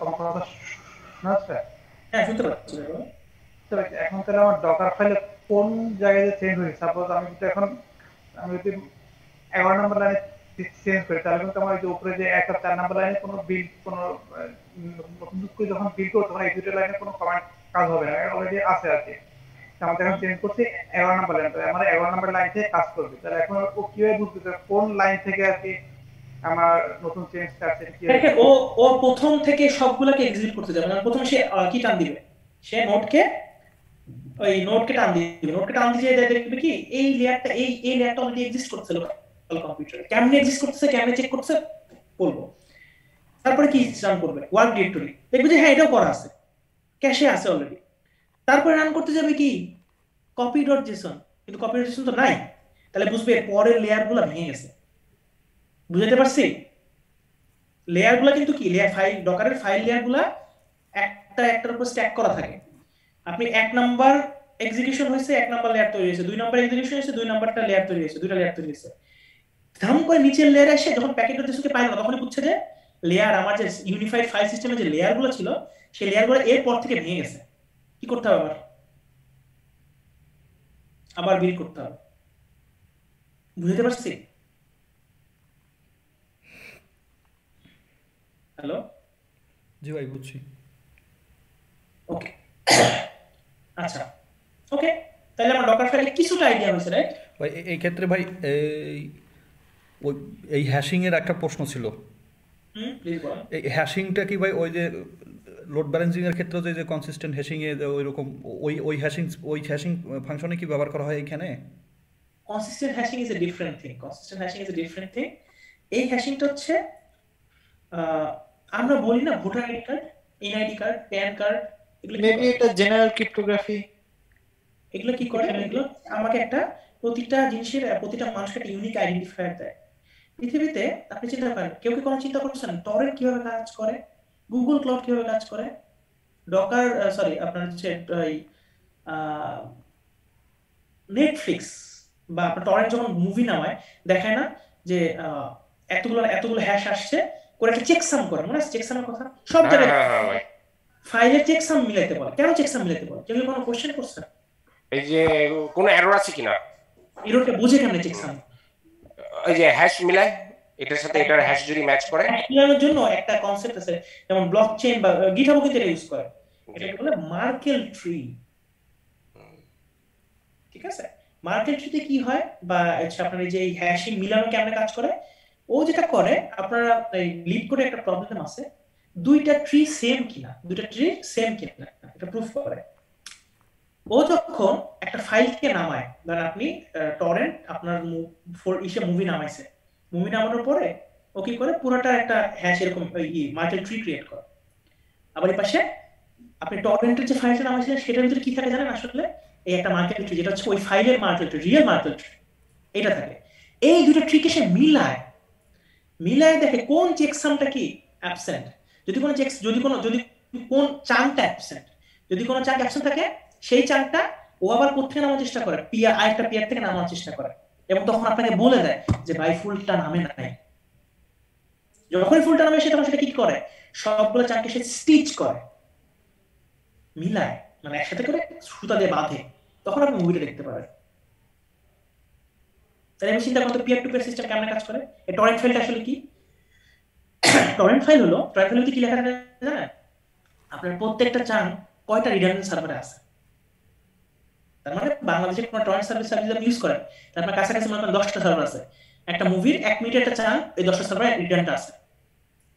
como কথা শোনা যাচ্ছে? হ্যাঁ শুনতে পাচ্ছি। তো এখন তাহলে আমার ডকার ফাইলে কোন জায়গায় চেঞ্জ হয়েছে? সাপোজ আমি যদি এখন আমি যদি এগারো নম্বর লাইনে না ও কীভাবে থেকে আর কি প্রথম থেকে সবগুলোকে এক্সিকিউট করতে যাবে মানে প্রথমে সে কি টান দিবে? সে নোটকে, ওই নোটকে টান দিবে। নোটকে টান দিয়ে দেখবে কি, এই লেয়ারটা এই এই লেয়ারটা অলরেডি এক্সিস্ট করছে লোকাল কম্পিউটারে কেমনে এক্সিস্ট করতেছে, কেমনে চেক করতেছে, বলব। তারপরে কি রান করবে? ওয়ার্ক ডিরেক্টরি দেখবে যে হ্যাঁ এটাও করা আছে। ক্যাশে আছে অলরেডি তারপরে রান করতে যাবে কি? কপি ডট জেসন কিন্তু কপি ডট জেসন তো নাই। তাহলে বুঝবে, পরের লেয়ারগুলো ভেঙে গেছে। বুঝাতে পারছি? লেয়ারগুলা কিন্তু কি? লেয়ার ফাইল ডকারের ফাইল লেয়ারগুলা একটা একটার উপর স্ট্যাক করা থাকে। আপনি এক নাম্বার এক্সিকিউশন হয়েছে, এক নাম্বার লেয়ার তৈরি হয়েছে। দুই নাম্বার এক্সিকিউশন হয়েছে, দুই নাম্বারটা লেয়ার তৈরি হয়েছে, দুইটা লেয়ার তৈরি হয়েছে। ধাম করে নিচের লেয়ার এসে যখন প্যাকেট উদ্দেশ্যকে পায় না তখনই বুঝছে যে লেয়ার আমার যে ইউনিফাইড ফাইল সিস্টেমে যে লেয়ারগুলো ছিল সেই লেয়ারগুলো এর পর থেকে ভেঙে গেছে। কি করতে হবে আবার? আবার বিল করতে হবে। বুঝতে পারছি? হ্যালো জি ভাই বুঝছি। ওকে আচ্ছা। ওকে তাহলে আমার ডকার ফাইলে কিছুটা আইডিয়া হয়েছে রাইট ভাই এই ক্ষেত্রে ভাই এই ওই এই হ্যাশিং এর একটা প্রশ্ন ছিল। হুম? এই হ্যাশিংটা কি ভাই ওই যে লোড ব্যালেন্সিং এর ক্ষেত্রে যে যে কনসিস্টেন্ট হ্যাশিং এ ওই রকম ওই ওই হ্যাশিং ওই হ্যাশিং ফাংশনে কি ব্যবহার করা হয় এখানে consistent hashing is a different thing. Consistent hashing is a different thing. এই হ্যাশিংটা হচ্ছে আহ, আমরা বলি না voter ID card NID card PAN card এগুলো মেবি এটা জেনারেল ক্রিপ্টোগ্রাফি এগুলো কি করে? এগুলো আমাকে একটা প্রতিটা জিনিসের প্রতিটা মানুষকে একটা ইউনিক আইডেন্টিফায়ার দেয়। পৃথিবীতে আপনি চিন্তা করেন কেউ কি কোনো চিন্তা করছেন টরেন্ট কীভাবে কাজ করে? গুগল ক্লাউড কীভাবে কাজ করে? ডকার সরি আপনার হচ্ছে নেটফ্লিক্স বা আপনার টরেন্ট যখন মুভি নামায় দেখায় না যে এতগুলো এতগুলো হ্যাশ আসছে করে একটা চেকসাম করে মনে আছে চেকসামের কথা? সব হ্যাঁ জায়গায় হ্যাঁ হ্যাঁ ফাইলের চেকসাম মিলাইতে বলে। কেন চেকসাম মিলাইতে বলে? কেউ কোনো কোশ্চেন করছে? এই যে কোনো এরর আছে কিনা? এরোটা বুঝে কেমনে চেকসাম এই যে হ্যাশ মিলায় এটার সাথে এটার হ্যাশ যদি ম্যাচ করে। মিলানোর জন্য একটা কনসেপ্ট আছে যেমন ব্লক চেইন বা গিটহাবও কিন্তু এটা ইউজ করে। এটাকে বলে মার্কেল ট্রি ঠিক আছে? মার্কেল ট্রিতে কি হয়? বা হচ্ছে আপনার এই যে হ্যাশিং মিলানো কেমনে কাজ করে? ও যেটা করে আপনারা লিড করে একটা প্রবলেম আছে। দুইটা ট্রি সেম কিনা? দুইটা ট্রি সেম কিনা? এটা প্রুফ করে। ও যখন একটা ফাইলকে নামায়, ধরেন আপনি টরেন্ট আপনার ফোর ইসে মুভি নামাইছে মুভি নামানোর পরে ও কি করে? পুরোটা একটা হ্যাশ এরকম মার্কেল ট্রি ক্রিয়েট করে। আবার এই পাশে আপনি টরেন্টের যে ফাইলটা নামাইছিলেন, সেটার ভিতরে কি থাকে জানেন আসলে? এই একটা মার্কেল ট্রি যেটা হচ্ছে ওই ফাইলের Merkle tree real Merkle tree এটা থাকে। এই দুটো ট্রিকে সে মিলায়। মিলায় দেখে কোন চেকসামটা কি অ্যাবসেন্ট যদি কোনো চেক যদি কোনো, যদি কোন চাংটা অ্যাবসেন্ট যদি কোনো চাঙ্ক অ্যাবসেন্ট থাকে সেই চাঙ্কটা ও আবার কোথেকে নামার চেষ্টা করে? পিয়ার, আরেকটা পিয়ার থেকে নামার চেষ্টা করে। এবং তখন আপনাকে বলে দেয় যে, ভাই, ফুলটা নামে নাই। যখন ফুলটা নামে সে তখন সেটা কি করে? সবগুলো চাঙ্কে সে স্টিচ করে। মিলায় মানে একসাথে করে সুতা দিয়ে বাঁধে। তখন আপনি মুভিটা দেখতে পাবেন। তাহলে আমি চিন্তা করতে পিয়ার টু পিয়ার সিস্টেম কেমন কাজ করে? এই টরেন্ট ফাইলটা আসলে কি? টরেন্ট ফাইল হলো টরেন্ট ফাইল কি লেখা থাকে জানেন? আপনার প্রত্যেকটা চান কয়টা রিডান্ডেন্ট সার্ভারে আছে? তার মানে বাংলাদেশে কোনো টরেন্ট সার্ভিস সার্ভিস আপনি ইউজ করেন তার আপনার কাছাকাছি মনে করেন দশটা সার্ভার আছে। একটা মুভির এক মিনিটের একটা চান এই দশটা সার্ভারে রিডান্ডেন্ট আছে।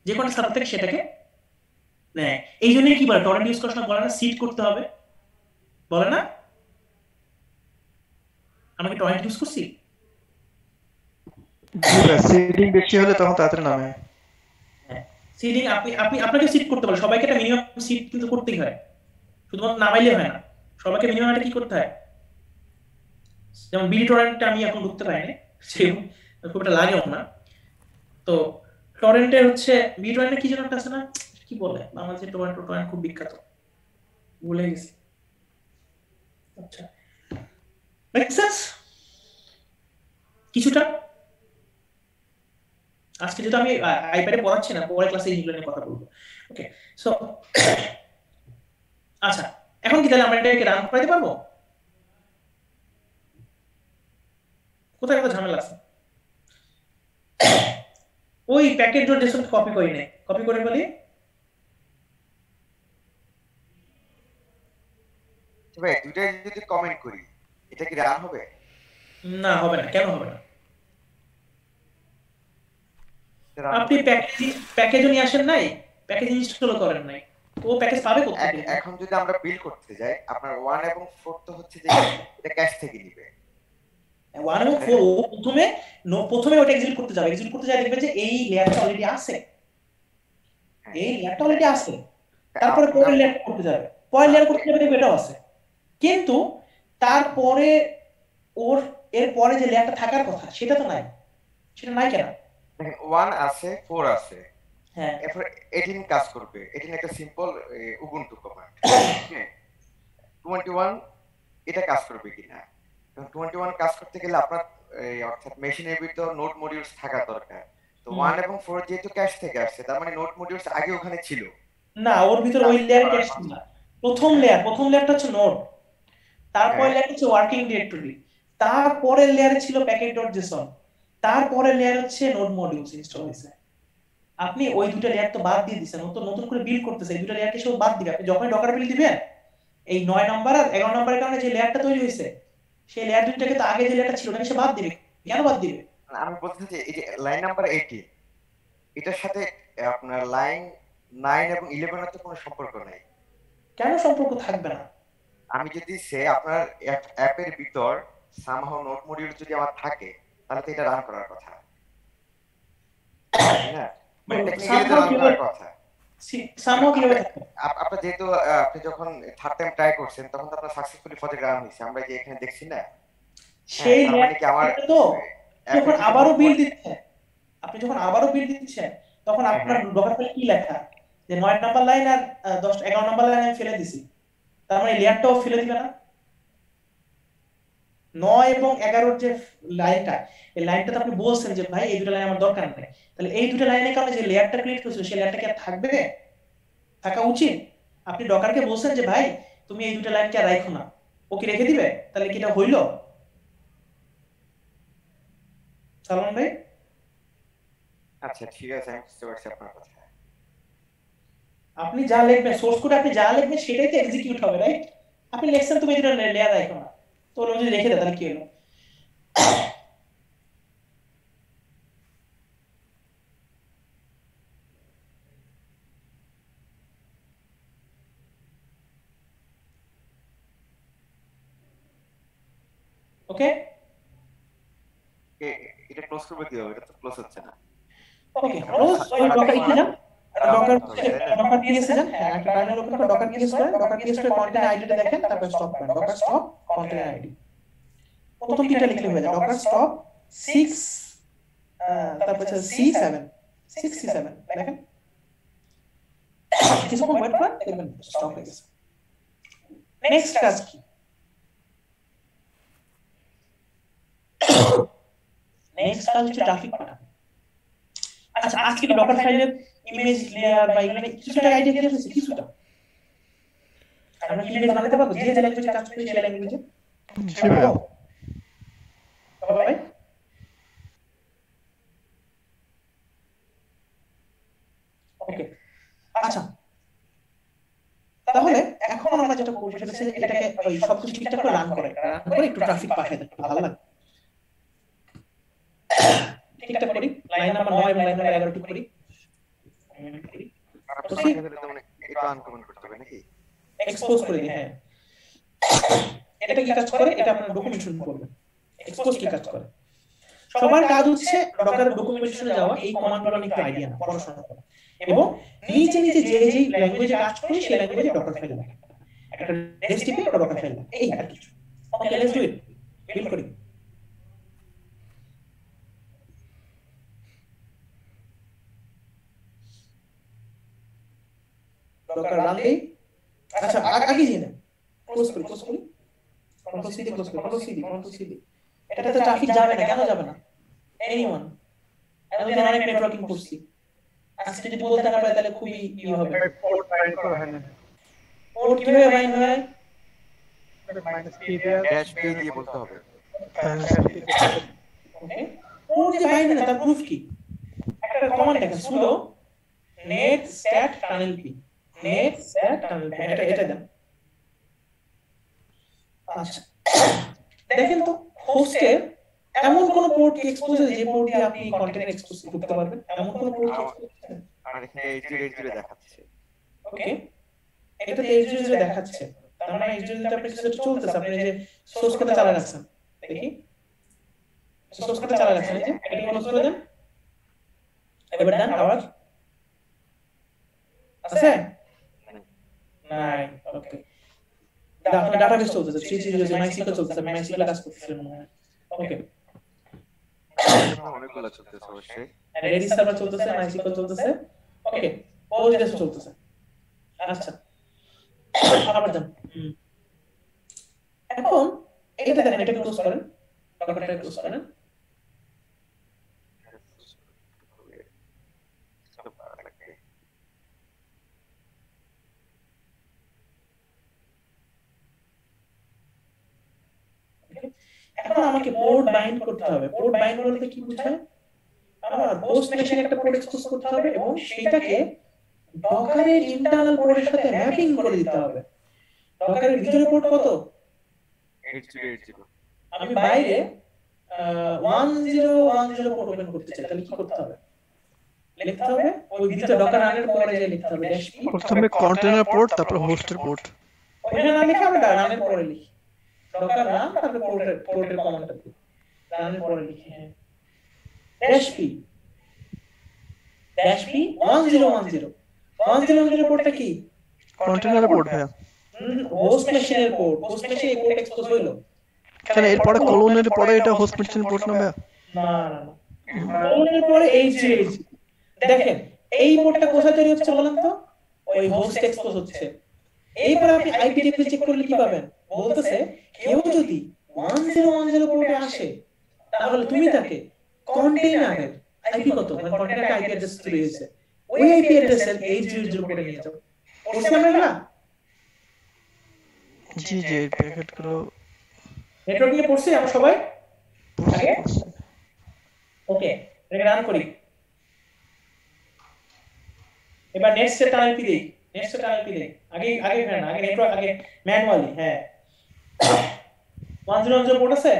যে কোনো সার্ভার থেকে সেটাকে নেয়। এই জন্যই কি বলে টরেন্ট ইউজ করার সময় বলে না সিট করতে হবে। বলে না? আমি কি টরেন্ট ইউজ করছি? সিডিং বেশি হলে তখন তাড়াতাড়ি নামে। সিডিং আপনি আপনি আপনাকে সিট করতে বলে। সবাইকে একটা মিনিমাম সিট কিন্তু করতেই হয়। শুধুমাত্র নামাইলে হয় না। সবাইকে মিনিমাম একটা কি করতে হয়? যেমন বিডি টরেন্টটা আমি এখন ঢুকতে পারিনি খুব একটা লাগেও না। তো টরেন্টে হচ্ছে বিডি টরেন্টে কি যেন একটা আছে না? কি বলে? বাংলাদেশের টরেন্ট টরেন্ট খুব বিখ্যাত। ভুলে গেছি। আচ্ছা। কিছুটা? আজকে যেহেতু আমি আইপ্যাডে পড়াচ্ছি না, পরের ক্লাসে এইগুলো কথা বলব। ওকে সো আচ্ছা। এখন কি তাহলে আমরা এটাকে রান করাতে পারব? কোথায় কোথায় ঝামেলা আছে? ওই প্যাকেট ডট জেসন কপি করি নে। কপি করে বলি ভাই দুইটাই যদি কমেন্ট করি এটা কি রান হবে? না হবে না। কেন হবে না? আপনি প্যাকেজ প্যাকেজ নিয়ে আসেন নাই? প্যাকেজ ইনস্টল করেন নাই? ও প্যাকেজ পাবে কোথায় এখন যদি আমরা বিল করতে যাই আপনার 1 এবং 4 তো হচ্ছে যে এটা ক্যাশ থেকে নিবে। 1 এবং 4 ও প্রথমে নো প্রথমে ওটা এক্সিকিউট করতে যাবে। এক্সিকিউট করতে যাবে দেখবে যে এই লেয়ারটা অলরেডি আছে। এই লেয়ারটা অলরেডি আছে। তারপরে পরের লেয়ার করতে যাবে। পরের লেয়ার করতে যাবে দেখবে এটাও আছে। কিন্তু তারপরে ওর এর পরে যে লেয়ারটা থাকার কথা সেটা তো নাই। সেটা নাই কেন? দেখেন 1 আছে 4 আছে। হ্যাঁ। এরপর 18 কাজ করবে। 18 একটা সিম্পল উবুন্টু কমান্ড হ্যাঁ। 21 এটা কাজ করবে কিনা? কারণ 21 কাজ করতে গেলে আপনার অর্থাৎ মেশিনের ভিতর নোট মডিউলস থাকা দরকার। তো 1 এবং 4 যেহেতু ক্যাশ থেকে আসছে তার মানে নোট মডিউলস আগে ওখানে ছিল। না ওর ভিতর ওই লেয়ার ক্যাশ না। প্রথম লেয়ার প্রথম লেয়ারটা হচ্ছে নোট তারপরে লেয়ার হচ্ছে ওয়ার্কিং ডিরেক্টরি তারপরের লেয়ারে ছিল প্যাকেট ডট জেসন তারপরে লেয়ার হচ্ছে নোড মডিউলস ইনস্টল হয়েছে। আপনি ওই দুটো লেয়ার তো বাদ দিয়ে দিচ্ছেন নতুন নতুন করে বিল্ড করতেছে এই দুটো লেয়ারকে সব বাদ দিবে। আপনি যখন ডকার বিল দিবেন এই নয় নাম্বার আর এগারো নাম্বারের কারণে যে লেয়ারটা তৈরি হয়েছে সেই লেয়ার দুইটাকে তো আগে যে লেয়ারটা ছিল ওটাকে সে বাদ দিবে। কেন বাদ দিবে? আমি বলতে চাই এই যে লাইন নাম্বার 18 এটার সাথে আপনার লাইন 9 এবং 11 এর তো কোনো সম্পর্ক নাই। কেন সম্পর্ক থাকবে না? আমি যদি সে আপনার অ্যাপের ভিতর সামহাও নোট মডিউল যদি আমার থাকে তাহলে তো এটা রান করার কথা। না আপনার যেহেতু আপনি যখন থার্ড টাইম ট্রাই করছেন তখন তো আপনার সাকসেসফুলি প্রজেক্ট রান হয়েছে। আমরা যে এখানে দেখছি না? সেই আমার তো যখন আবারও বিল দিচ্ছেন আপনি যখন আবারও বিল দিচ্ছেন তখন আপনার ডকার ফাইলে কি লেখা? যে নয় নাম্বার লাইন আর দশ এগারো নাম্বার লাইন আমি ফেলে দিছি। তার মানে লেয়ারটাও ফেলে দিবে না? নয় এবং এগারোর যে লাইনটা এই লাইনটা তো আপনি বলছেন যে ভাই এই দুটো লাইন আমার দরকার নেই। তাহলে এই দুটো লাইনের কারণে যে লেয়ারটা ক্রিয়েট করেছিল সেই লেয়ারটা কি আর থাকবে? থাকা উচিত? আপনি ডকারকে বলছেন যে ভাই তুমি এই দুটো লাইনকে আর রাখো না। ও কি রেখে দিবে? তাহলে কি এটা হইল? সালমান ভাই? আচ্ছা ঠিক আছে আমি বুঝতে পারছি আপনার কথা। আপনি যা লিখবেন সোর্স কোড আপনি যা লিখবেন সেটাই তো এক্সিকিউট হবে রাইট আপনি লিখছেন তুমি এটা লেয়ার রাখো না। তো ওরা যদি রেখে দেয় তাহলে কি হলো? ওকে এটা ক্লোজ করবে কীভাবে? এটা তো ক্লোজ হচ্ছে না। ওকে রোজ ওই ডকার ইতে যান ডকার ডকার পিএস হ্যাঁ একটা টার্মিনাল ওপেন করে ডকার পিএস করেন ডকার পিএস করে কন্টেনার আইডিটা দেখেন তারপর স্টপ করেন ডকার স্টপ কন্টেনার আইডি প্রথম তিনটা লিখলে হয়ে যায় ডকার স্টপ 6 তারপর হচ্ছে C7 6 C7 দেখেন। কিছুক্ষণ ওয়েট করেন দেখবেন স্টপ হয়ে গেছে। নেক্সট কাজ কি নেক্সট কাজ হচ্ছে ট্রাফিক আচ্ছা আজকে ডকার ফাইলের ইমেজ লেয়ার বা এগুলো কিছুটা আইডিয়া দিয়ে ফেলছি কিছুটা। আমরা কি বানাতে পারব? যে যে ল্যাঙ্গুয়েজে কাজ করি সেই ল্যাঙ্গুয়েজে ওকে আচ্ছা। তাহলে এখন আমরা যেটা করব সেটা হচ্ছে এটাকে ওই সবকিছু ঠিকঠাক করে রান করে রান করে একটু ট্রাফিক পাঠিয়ে দেয় ভালো লাগে? ঠিকঠাক করি? লাইন নাম্বার নয় এবং লাইন নাম্বার এগারো করি। এক্সপোজ করে দিই হ্যাঁ। এটা কি কাজ করে? এটা আপনার ডকুমেন্টেশন করবেন এক্সপোজ কি কাজ করে? সবার কাজ হচ্ছে ডকারের ডকুমেন্টেশনে যাওয়া এই কমান্ডগুলো একটু আইডিয়া না পড়াশোনা করা। এবং নিচে নিচে যে যে ল্যাঙ্গুয়েজে কাজ করে সেই ল্যাঙ্গুয়েজে ডকার ফাইল একটা রেসিপি ডকার ফাইল এই আর কিছু। Okay let's do it build করি। ডকার রান দেই আচ্ছা আগে জেনে ক্লোজ করি ক্লোজ করি। কন্ট্রোল সি দিয়ে ক্লোজ করি কন্ট্রোল সি দিয়ে কন্ট্রোল সি দিয়ে এটাতে ট্রাফিক যাবে না কেন যাবে না? এনিওয়ান এতদিন অনেক নেটওয়ার্কিং করছি। আজকে যদি বলতে না পারে তাহলে খুবই ই হবে। পোর্ট বাইন্ড করা হয় না। পোর্ট কীভাবে বাইন্ড হয়? মাইনাস পি দেওয়া ড্যাশ পি দিয়ে বলতে হবে। ওকে পোর্ট যে বাইন্ড না তার প্রুফ কি? একটা কমান্ড দেখেন sudo netstat tunnel P netstat tunnel এটা এটা দেন আচ্ছা দেখেন তো হোস্টের এমন কোন পোর্ট কি এক্সপোজ যে পোর্ট দিয়ে আপনি কন্টেন্ট এক্সপোজ করতে পারবেন এমন কোন পোর্ট আছে? আমার এখানে এইচ ডি এইচ ডি দেখাচ্ছে ওকে এটা তো এইচ জিরো দেখাচ্ছে তার মানে এইচ জিরো আপনি কিছু চলতেছে আপনি এই যে সোর্স কোডে চালা রাখছেন দেখি সোর্স কোডে চালা রাখছেন যে এটা ক্লোজ করে দেন এবার দেন আবার আছে নাই ওকে ডাটাবেস চলতেছে থ্রি জিরো জিরো মাইসিকল চলতেছে মাইসিকল কাজ করতেছে মনে হয় ওকে অনেকগুলো চলতেছে অবশ্যই রেডি সার্ভার চলতেছে মাইসিকল চলতেছে ওকে পোস্টগ্রেস চলতেছে আচ্ছা আবার যান এখন এটা দেখেন এটা ক্লোজ করেন ডকুমেন্টটা ক্লোজ করেন এখন আমাকে পোর্ট বাইন্ড করতে হবে। পোর্ট বাইন্ড বলতে কি বোঝায়? আমার হোস্ট মেশিনে একটা পোর্ট এক্সপোজ করতে হবে এবং সেটাকে ডকারের ইন্টারনাল পোর্টের সাথে ম্যাপিং করে দিতে হবে। ডকারের ভিতরে পোর্ট কত? আমি বাইরে one zero one zero port open করতে চাই। তাহলে কি করতে হবে? লিখতে হবে? ওই ভিতরে ডকার রানের পরে যে লিখতে হবে। প্রথমে কন্টেনার পোর্ট তারপর হোস্টের পোর্ট ওইটা না লিখে আমরা রানের পরে লিখি। ডকার রান তারপরে পোর্টের পোর্টের কমান্ডটা দিই রানের পরে লিখি। হ্যাঁ dash P dash P one zero one zero one zero one zero পোর্টটা কি? কন্টেনার পোর্ট ভাইয়া। হোস্ট মেশিনের পোর্ট হোস্ট মেশিনে এই পোর্ট এক্সপোজ হইল। কেন এরপরে কলোনের পরে এটা হোস্ট মেশিন পোর্ট না ভাইয়া? না না না। কলোনের পরে এইচ এইচ দেখেন এই পোর্টটা কোথায় তৈরি হচ্ছে বলেন তো? ওই হোস্ট এক্সপোজ হচ্ছে। এইবার আপনি আইপি টেবিল চেক করলে কি পাবেন? বলতেছে কেউ যদি ওয়ান জিরো ওয়ান জিরো পোর্টে আসে তাহলে তুমি তাকে কন্টেইনারের আইপি কত? মানে কন্টেইনার আইপি অ্যাড্রেস চলে গেছে ওই আইপি অ্যাড্রেসের এইট জিরো জিরো পোর্টে নিয়ে যাও। পড়ছি আমরা এগুলা জি জি প্যাকেটগুলো নেটওয়ার্ক নিয়ে পড়ছি আমরা সবাই? আগে? ওকে এটাকে রান করি। এবার নেক্সট সেট আইপি দেই। নেক্সট সেট আইপি দেই। আগে আগে না আগে নেটওয়ার্ক আগে ম্যানুয়ালি হ্যাঁ। One zero one zero port আছে?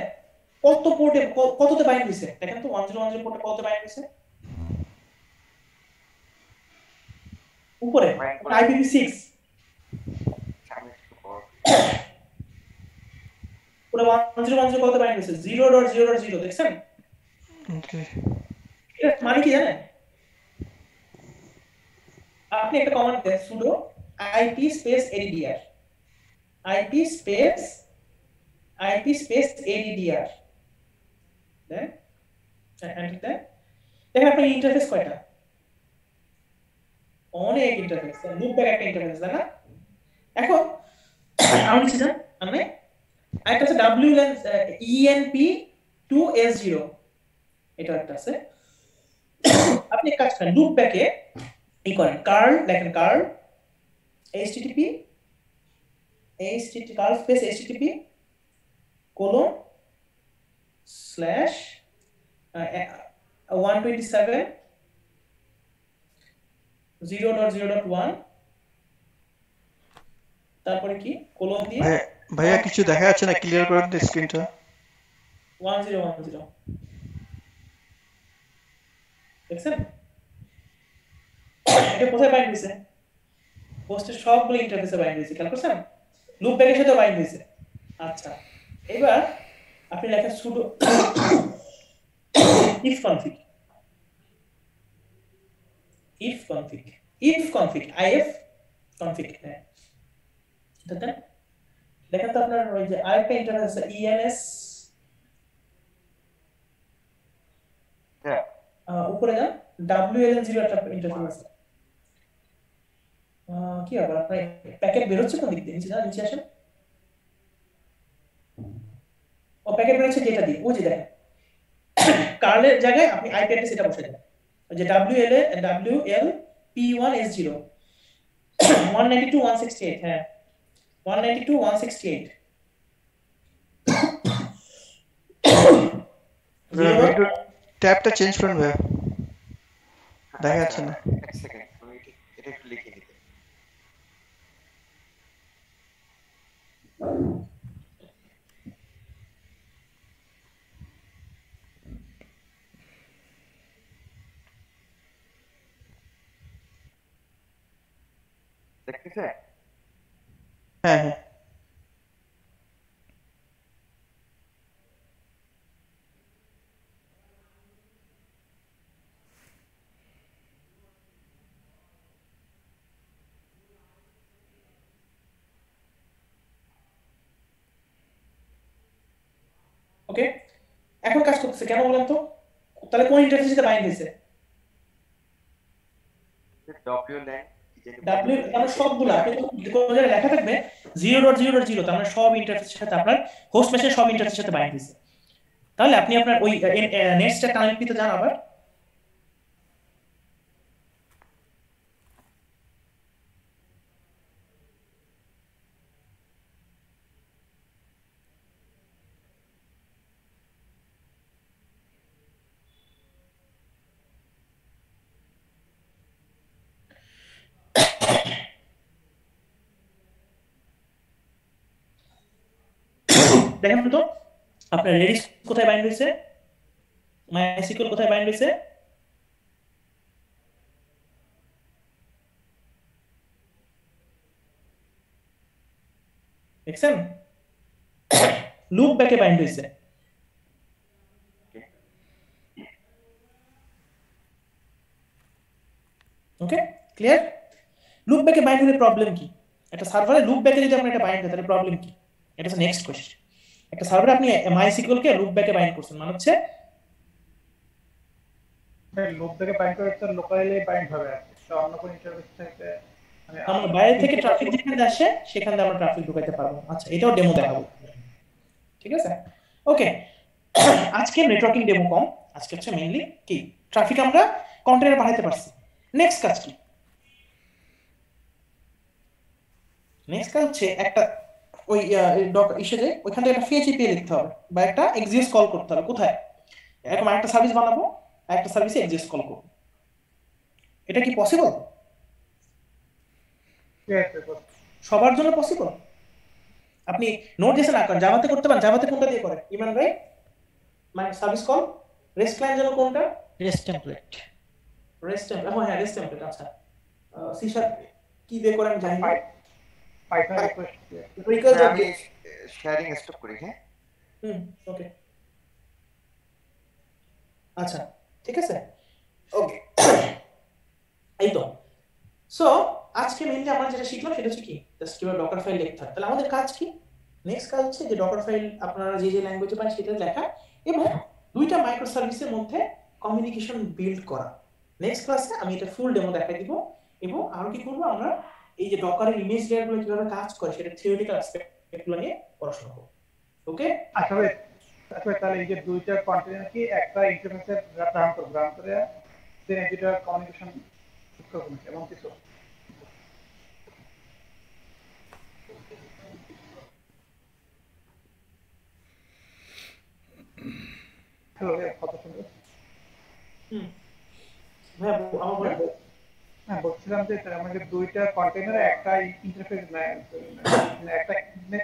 কত পোর্টে কততে বাইন্ড হয়েছে দেখেন তো ওয়ান জিরো ওয়ান জিরো পোর্টে কততে বাইন্ড হয়েছে উপরে আইপিভি সিক্স পুরো ওয়ান জিরো ওয়ান জিরো কত বাইন্ড হয়েছে zero dot zero dot zero দেখছেন? মানে কি জানেন? আপনি একটা কমান্ড দেন sudo ip space addr ip space ip space addr দেন এন্টার দেন দেখেন আপনার ইন্টারফেস কয়টা অনেক ইন্টারফেস লুপ ব্যাক একটা ইন্টারফেস তাই না এখন আমি নিচে যান আমি একটা আছে w enp 2s0 এটা একটা আছে আপনি এক কাজ করেন লুপ ব্যাকে ই করেন কার্ল লেখেন curl http http curl space http colon slash 127 0.0.1 তারপরে কি? কোলন দিয়ে ভাইয়া কিছু দেখা যাচ্ছে না? ক্লিয়ার করে দিন স্ক্রিনটা 1010 দেখছেন? এটা কোথায় বাইন্ড হয়েছে? পোস্টের সবগুলো ইন্টারফেসে বাইন্ড হয়েছে খেয়াল করছেন? লুপ ব্যাকের সাথে বাইন্ড হয়েছে। আচ্ছা। এবার আপনি লেখেন sudo if config if config if config if config হ্যাঁ। দেখেন তো আপনার ওই যে আরেকটা ইন্টারফেস আছে ens হ্যাঁ। আহ, উপরে যান WLN জিরো একটা ইন্টারফেস আছে। কি আবার আপনার প্যাকেট বের হচ্ছে কোন দিক দিয়ে? নিচে যান নিচে আসেন। ও প্যাকেট বের হচ্ছে যেটা দিয়ে ওই যে দেখেন কার্লের জায়গায় আপনি আইপি অ্যাড্রেস এটা বসে দেন ওই যে WL WL P1S0 192.168 হ্যাঁ 192.168 ট্যাবটা চেঞ্জ করুন ভাইয়া দেখা যাচ্ছে না এক সেকেন্ড আমি এটা- এটা একটু লিখে নিতে দেখতেছে হ্যাঁ হ্যাঁ। ওকে এখন কাজ করতেছে কেন বলেন তো? তাহলে কোন ইন্টারফেসের সাথে বাইন্ড হয়েছে? ডব্লিউ তাহলে সবগুলা লেখা থাকবে জিরো জিরো জিরো মানে সব সাথে আপনার হোস্ট সব ইন্টারফেসের সাথে বাইন্ড হয়েছে। তাহলে আপনি আপনার ওই নেক্সট কানেক্টিতে যান আবার? দেখেন তো আপনার রেডিস কোথায় বাইন্ড হয়েছে মাইসিকুয়েল কোথায় বাইন্ড হয়েছে দেখছেন লুপ ব্যাকে বাইন্ড হয়েছে ওকে ক্লিয়ার লুপ ব্যাকে বাইন্ড হলে প্রবলেম কি একটা সার্ভারে লুপ ব্যাকে যদি আপনার এটা বাইন্ড হয় তাহলে প্রবলেম কি এটা হচ্ছে নেক্সট কোয়েশ্চেন একটা সার্ভারে আপনি মাইসিকুয়েল কে লুপ ব্যাকে বাইন্ড করছেন মানে হচ্ছে লুপ থেকে বাইন্ড করে তো লোকালি বাইন্ড হবে অন্য কোনো ইন্টারফেস থেকে আমরা বাইরে থেকে ট্রাফিক যেখানে আসে সেখানে আমরা ট্রাফিক ঢুকাইতে পারব। আচ্ছা এটাও ডেমো দেখাবো। ঠিক আছে? ওকে আজকে নেটওয়ার্কিং ডেমো কম। আজকে হচ্ছে মেইনলি কি? ট্রাফিক আমরা কন্টেনার পাঠাতে পারছি। নেক্সট কাজ কি নেক্সট কাজ হচ্ছে একটা ওই ইসেতে ওইখান থেকে একটা ফিএচপি লিখতে হবে বা একটা এক্সিস্ট কল করতে হবে কোথায়? এরকম একটা সার্ভিস বানাবো একটা সার্ভিসে এক্সিস্ট কল করব। এটা কি পসিবল সবার জন্য পসিবল আপনি নোট জেসে না করেন জাভাতে করতে পারেন জাভাতে কোনটা দিয়ে করেন ইমান ভাই? মানে সার্ভিস কল রেস্ট ক্লায়েন্ট জন্য কোনটা? রেস্ট টেমপ্লেট রেস্ট টেমপ্লেট হ্যাঁ রেস্ট টেমপ্লেট আচ্ছা। সি শার্প কি দিয়ে করেন জানি না। পাইথন রিকোয়েস্ট রিকোয়েস্ট আমি শেয়ারিং স্টপ করি হ্যাঁ হুম ওকে আচ্ছা ঠিক আছে ওকে এই তো সো আজকে মেইনলি আমরা যেটা শিখলাম সেটা হচ্ছে কি জাস্ট কীভাবে ডকার ফাইল লিখতে হয়। তাহলে আমাদের কাজ কি? নেক্সট কাজ হচ্ছে যে ডকার ফাইল আপনারা যে যে ল্যাঙ্গুয়েজে পান সেটা লেখা এবং দুইটা মাইক্রো সার্ভিসের মধ্যে কমিউনিকেশন বিল্ড করা। নেক্সট ক্লাসে আমি এটা ফুল ডেমো দেখাই দিব এবং আরও কি করব আমরা এই যে ডকারের ইমেজ লেয়ারগুলো কীভাবে কাজ করে সেটা থিওরিটিক্যাল অ্যাসপেক্টগুলো নিয়ে পড়াশোনা করব। ওকে আসলে আসলে তাহলে এই যে দুইটা কন্টেনার কি একটা ইন্টারফেসে রান করব রান করে দেন দুইটা কমিউনিকেশন এমন কিছু? হ্যালো কত সুন্দর হুম। হ্যাঁ আমার হ্যাঁ বলছিলাম যে আমাদের দুইটা কন্টেনারে একটা ইন্টারফেস একটা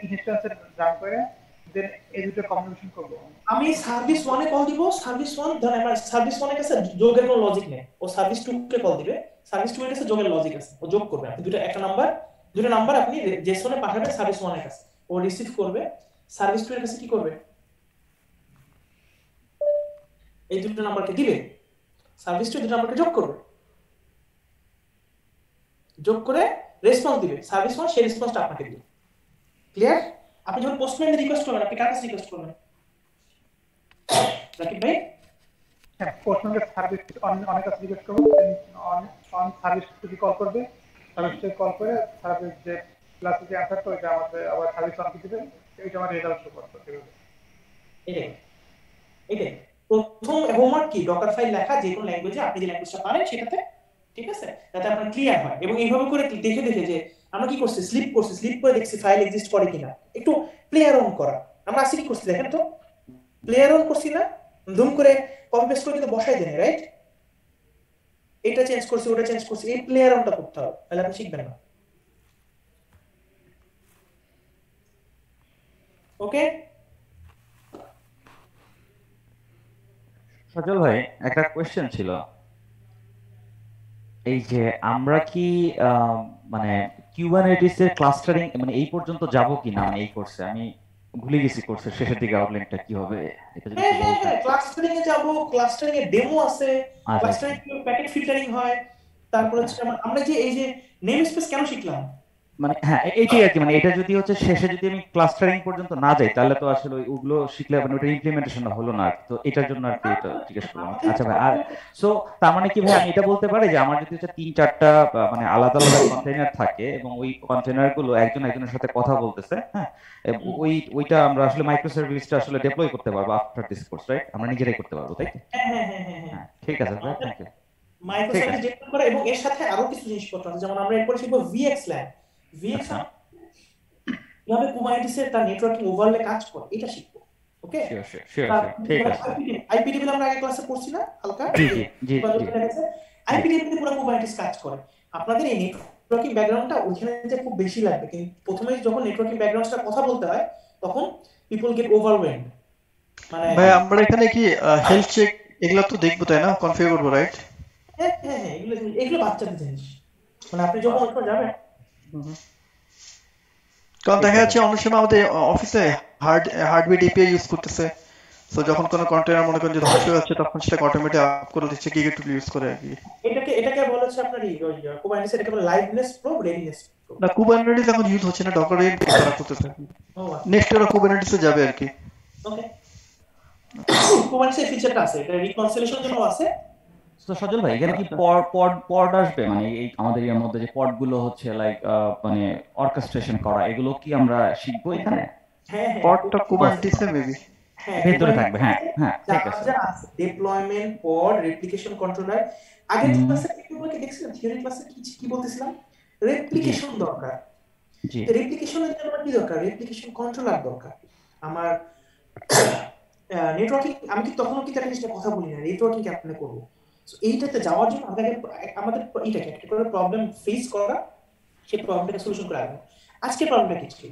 ইনস্ট্যান্সে রান করে দেন এই দুটো কমিউনিকেশন করব। আমি সার্ভিস ওয়ানে কল দিব সার্ভিস ওয়ান ধরেন আমার সার্ভিস ওয়ানের কাছে যোগের কোনো লজিক নেই। ও সার্ভিস টু কে কল দিবে সার্ভিস টু এর কাছে যোগের লজিক আছে, ও যোগ করবে। আপনি দুটো, একটা নাম্বার দুটো নাম্বার আপনি জেসনে পাঠাবেন সার্ভিস ওয়ানের কাছে। ও রিসিভ করবে সার্ভিস টু এর কাছে কি করবে? এই দুটো নাম্বারকে দিবে সার্ভিস টু দুটো নাম্বারকে যোগ করবে। যোগ করে রেসপন্স দিবে সার্ভিস ওয়ান সেই রেসপন্সটা আপনাকে দিবে। ক্লিয়ার আপনি যখন পোস্টম্যানে রিকোয়েস্ট করবেন আপনি কার কাছে রিকোয়েস্ট করবেন? রাকিব ভাই? হ্যাঁ পোস্টম্যানের সার্ভিস অনেক কাছে রিকোয়েস্ট করব অন সার্ভিস যদি কল করবে সার্ভিস কল করে সার্ভিস যে প্লাস যে আমাদের আবার সার্ভিস অনকে দিবে এইটা আমার রেজাল্ট শো করতে এটাই এটাই প্রথম হোমওয়ার্ক কি? ডকার ফাইল লেখা যে কোনো ল্যাঙ্গুয়েজে আপনি যে ল্যাঙ্গুয়েজটা পারেন সেটাতে ঠিক আছে? যাতে আপনার ক্লিয়ার হয়। এবং এইভাবে করে দেখে দেখে যে, আমরা কি করছি? স্লিপ করছি। স্লিপ করে দেখছি ফাইল এক্সিস্ট করে কিনা। একটু প্লেয়ার অন করা। আমরা আসি কি করছি দেখেন তো? প্লেয়ার অন করছি না? ধুম করে কপি পেস্ট করে কিন্তু বসাই দেন রাইট এটা চেঞ্জ করছি, ওটা চেঞ্জ করছি। এই প্লেয়ার অনটা করতে হবে, তাহলে আপনি শিখবেন না। ওকে সজল ভাই, একটা কোয়েশ্চেন ছিল। এই যে আমরা কি মানে কিউবানেটিস এর ক্লাস্টারিং মানে এই পর্যন্ত যাব কি না মানে এই কোর্সে আমি ভুলে গেছি কোর্সের শেষের দিকে আউটলাইনটা কি হবে? এটা যদি হ্যাঁ হ্যাঁ হ্যাঁ ক্লাস্টারিং এ যাব ক্লাস্টারিং এর ডেমো আছে। ক্লাস্টারিং প্যাকেট ফিল্টারিং হয়। তারপরে হচ্ছে আমরা যে এই যে নেম স্পেস কেন শিখলাম? মানে হ্যাঁ এইটাই আর কি মানে এটা যদি হচ্ছে শেষে যদি আমি ক্লাস্টারিং পর্যন্ত না যাই তাহলে তো আসলে ওগুলো শিখলে মানে ওটা ইমপ্লিমেন্টেশন হলো না তো এটার জন্য আর কি এটা জিজ্ঞেস করলাম। আচ্ছা ভাই আর সো তার মানে কি ভাই আমি এটা বলতে পারি যে আমার যদি হচ্ছে তিন চারটা মানে আলাদা আলাদা কন্টেইনার থাকে এবং ওই কন্টেইনারগুলো একজন একজনের সাথে কথা বলতেছে হ্যাঁ ওই ওইটা আমরা আসলে মাইক্রো সার্ভিসটা আসলে ডেপ্লয় করতে পারব আফটার দিস কোর্স রাইট আমরা নিজেরাই করতে পারব তাই হ্যাঁ হ্যাঁ হ্যাঁ হ্যাঁ ঠিক আছে ভাই thank you microservice develop করা এবং এর সাথে আরও কিছু জিনিসপত্র আছে যেমন আমরা এরপরে শিখব ভিএক্স ল্যাব কীভাবে কুবারনেটিসের তার নেটওয়ার্কিং ওভারলে কাজ করে এটা শিখব ওকে আছে আইপিডিবি আমরা আগে ক্লাসে পড়ছি না হালকা জি জি জি জি আইপিডিবি পুরো কুবারনেটিস কাজ করে আপনাদের এই নেটওয়ার্কিং ব্যাকগ্রাউন্ডটা ওইখানে যে খুব বেশি লাগবে কিন্তু প্রথমে যখন নেটওয়ার্কিং ব্যাকগ্রাউন্ডটা কথা বলতে হয় তখন পিপল গেট ওভারওয়েলড মানে ভাই আমরা এখানে কি হেলথ চেক এগুলো তো দেখব তাই না কনফিগার করব রাইট হ্যাঁ হ্যাঁ হ্যাঁ এগুলো এগুলো বাচ্চাদের জিনিস মানে আপনি যখন ওখানে যাবেন কারণ দেখা যাচ্ছে অনেক সময় আমাদের অফিসে হার্ড হার্ডওয়্যার এপিআই ইউজ করতেছে। তো যখন কোনো কন্টেনার মনে করেন যে ধ্বংস হয়ে যাচ্ছে তখন সেটা অটোমেটিক আপ করে দিচ্ছে কি একটু ইউজ করে আর কি। এটাকে এটাকে বলা হচ্ছে আপনার কুবারনেটিস এটাকে বলে লাইভনেস প্রোব রেডিনেস না কুবারনেটিস এখন ইউজ হচ্ছে না ডকার এর তারা করতেছে। নেক্সট ওরা কুবারনেটিসে যাবে আর কি। ওকে কুবারনেটিস এর ফিচারটা আছে এটা রিকনসিলেশন জন্য আছে। তো সজল ভাই এখানে কি পড পড আসবে? মানে এই আমাদের এর মধ্যে যে পডগুলো হচ্ছে লাইক মানে অর্কেস্ট্রেশন করা এগুলো কি আমরা শিখব এখানে? হ্যাঁ হ্যাঁ পডটা কুবারনেটিসে মেবি হ্যাঁ ভেতরে থাকবে হ্যাঁ হ্যাঁ ঠিক আছে। ডিপ্লয়মেন্ট পড রেপ্লিকেশন কন্ট্রোলার হুম। ক্লাসে কি দেখছিলাম থিওরি ক্লাসে কি কি বলতেছিলাম? রেপ্লিকেশন দরকার। জি। রেপ্লিকেশনের জন্য আমার কি দরকার? রেপ্লিকেশন কন্ট্রোলার দরকার। আমার নেটওয়ার্কিং আমি কি তখনও কি তার জিনিসটা কথা বলি না নেটওয়ার্কিং কেমনে করব? এইটাতে যাওয়ার জন্য আমাদের আমাদের এইটাকে একটা করে প্রবলেম ফেস করা, সেই প্রবলেমটাকে সলিউশন করে আনব। আজকে প্রবলেমটা কি ছিল?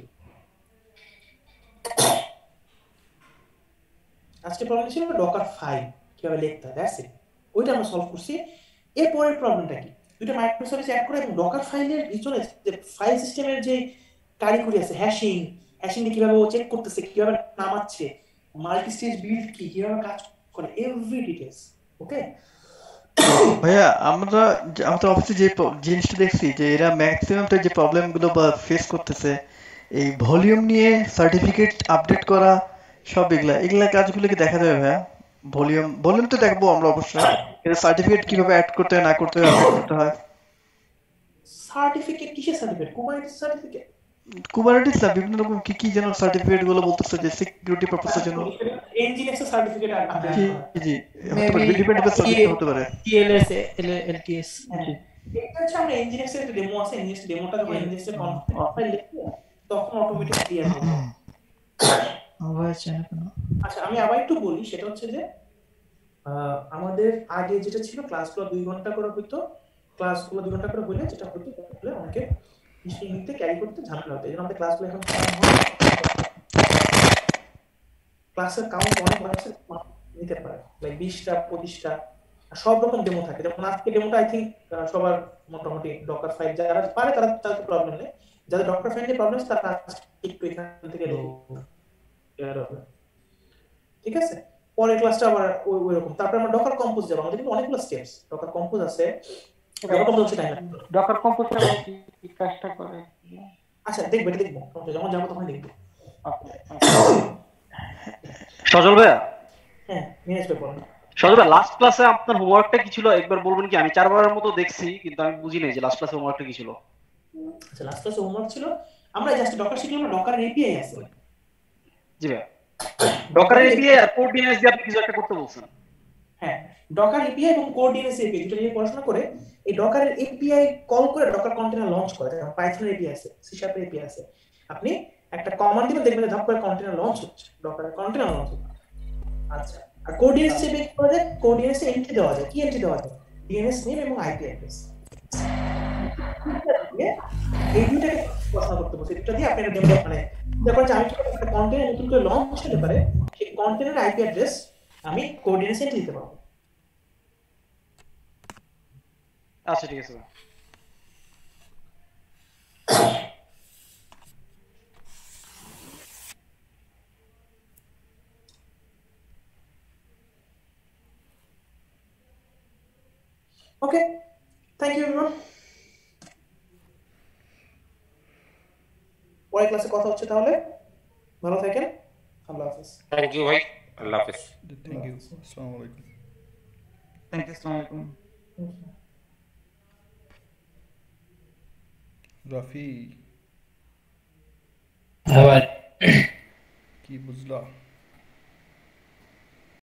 আজকে প্রবলেম ছিল ডকার ফাইল কীভাবে লিখতে হয় দ্যাটস ইট ওইটা আমরা সলভ করছি। এরপরের প্রবলেমটা কি? দুটো মাইক্রো সার্ভিস অ্যাড করে এবং ডকার ফাইলের ভিতরে যে ফাইল সিস্টেমের যে কারিগরি আছে হ্যাশিং হ্যাশিং কীভাবে ও চেক করতেছে, কীভাবে নামাচ্ছে মাল্টি স্টেজ বিল্ড কি, কীভাবে কাজ করে এভরি ডিটেলস ওকে ভাইয়া আমরা আমাদের অফিসে যে জিনিসটা দেখছি যে এরা ম্যাক্সিমামটা যে প্রবলেমগুলো বা ফেস করতেছে এই ভলিউম নিয়ে সার্টিফিকেট আপডেট করা সব এগুলা এগুলা কাজগুলো কি দেখা যাবে ভাইয়া? ভলিউম ভলিউম তো দেখব আমরা অবশ্যই কিন্তু সার্টিফিকেট কীভাবে অ্যাড করতে হয় না করতে হয় করতে হয়? সার্টিফিকেট কিসের সার্টিফিকেট কুবারনেটিস সার্টিফিকেট কুবারনেটিস বিভিন্ন রকম কি কি যেন সার্টিফিকেটগুলো বলতেছে যে সিকিউরিটি পারপাসের জন্য। এনজিএক্স সার্টিফিকেট আপডেট জি জি হতে পারে। সার্টিফিকেট হতে পারে টিএলএস এলটিএস এটা হচ্ছে আমরা এনজিএক্স এর ডেমো আছে এনজিএক্স ডেমোটা যখন এনজিএক্স এর ফাইল লিখব তখন অটোমেটিক ক্লিয়ার যাবে আওয়াজ জানা কেন আচ্ছা আমি আবার একটু বলি সেটা হচ্ছে যে আহ, আমাদের আগে যেটা ছিল ক্লাসগুলো দুই ঘণ্টা করে হইতো ক্লাসগুলো দুই ঘণ্টা করে হলে যেটা হতো তাহলে অনেকে ক্যারি করতে ঝামেলা হতো। এই জন্য আমাদের ক্লাসগুলো এখন ক্লাসের কাউন্ট অনেক বাড়ছে নিতে পারে। লাইক বিশটা পঁচিশটা সব রকম ডেমো থাকে। যেমন আজকে ডেমোটা আই থিঙ্ক সবার মোটামুটি ডকার ফাইল যারা পারে তারা তাদের প্রবলেম নেই। যাদের ডকার ফাইল নিয়ে প্রবলেম তারা একটু এখান থেকে ঠিক আছে? পরের ক্লাসটা আবার ওই ওই রকম। তারপর আমরা ডকার কম্পোজ যাব। আমাদের কিন্তু অনেকগুলো স্টেপস ডকার কম্পোজ আছে। ডকার কম্পোজ কি কাজটা করে? আচ্ছা দেখবে দেখব। যখন যাব তখন দেখব। সজল ভাইয়া? হ্যাঁ সজল ভাই লাস্ট ক্লাসে আপনার হোমওয়ার্কটা কি ছিল? একবার বলবেন কি? আমি চারবারের মতো দেখছি কিন্তু আমি বুঝি নাই যে লাস্ট ক্লাসে হোমওয়ার্কটা কি ছিল। আচ্ছা লাস্ট ক্লাসে হোমওয়ার্ক ছিল। আমরা জাস্ট ডকার শিখলাম ডকার এপিআই আছে। জি ভাইয়া। ডকার এপিআই আর কোড ডিএনএস দিয়ে আপনি কিছু একটা করতে বলছেন। হ্যাঁ ডকার এপিআই এবং কোড ডিএনএস এপিআই দুটো নিয়ে পড়াশোনা করে এই ডকারের এপিআই কল করে ডকার কন্টেনার লঞ্চ করে। পাইথনের এপিআই আছে সি শার্পের এপিআই আছে। আপনি একটা কমান্ড দিবেন দেখবেন ধাপ করে কন্টেনার লঞ্চ হচ্ছে ডকারের কন্টেনার লঞ্চ হচ্ছে। আচ্ছা আর কোড এপিআই কি করা যায় কোড ডিএনএস এ এন্ট্রি দেওয়া যায়। কি এন্ট্রি দেওয়া যায়? ডিএনএস নেম এবং আইপি অ্যাড্রেস এই দুইটাকে পড়াশোনা করতে বলছি। এটা দিয়ে আপনি একটা ডেমো মানে দেখুন যে আমি একটা কন্টেনার নতুন করে লঞ্চ হতে পারে, সেই কন্টেনার আইপি অ্যাড্রেস আমি কোঅর্ডিনেটস এন্ট্রি দিতে পারব। আচ্ছা ঠিক আছে। ভাইয়া। ওকে থ্যাংক ইউ এভরিওয়ান পরের ক্লাসে কথা হচ্ছে তাহলে। ভালো থাকেন। আল্লাহ হাফেজ। থ্যাংক ইউ ভাই। আল্লাহ হাফেজ। থ্যাংক ইউ আসসালামু আলাইকুম থ্যাংক ইউ আসসালামু আলাইকুম রাফি আবার কি বুঝলা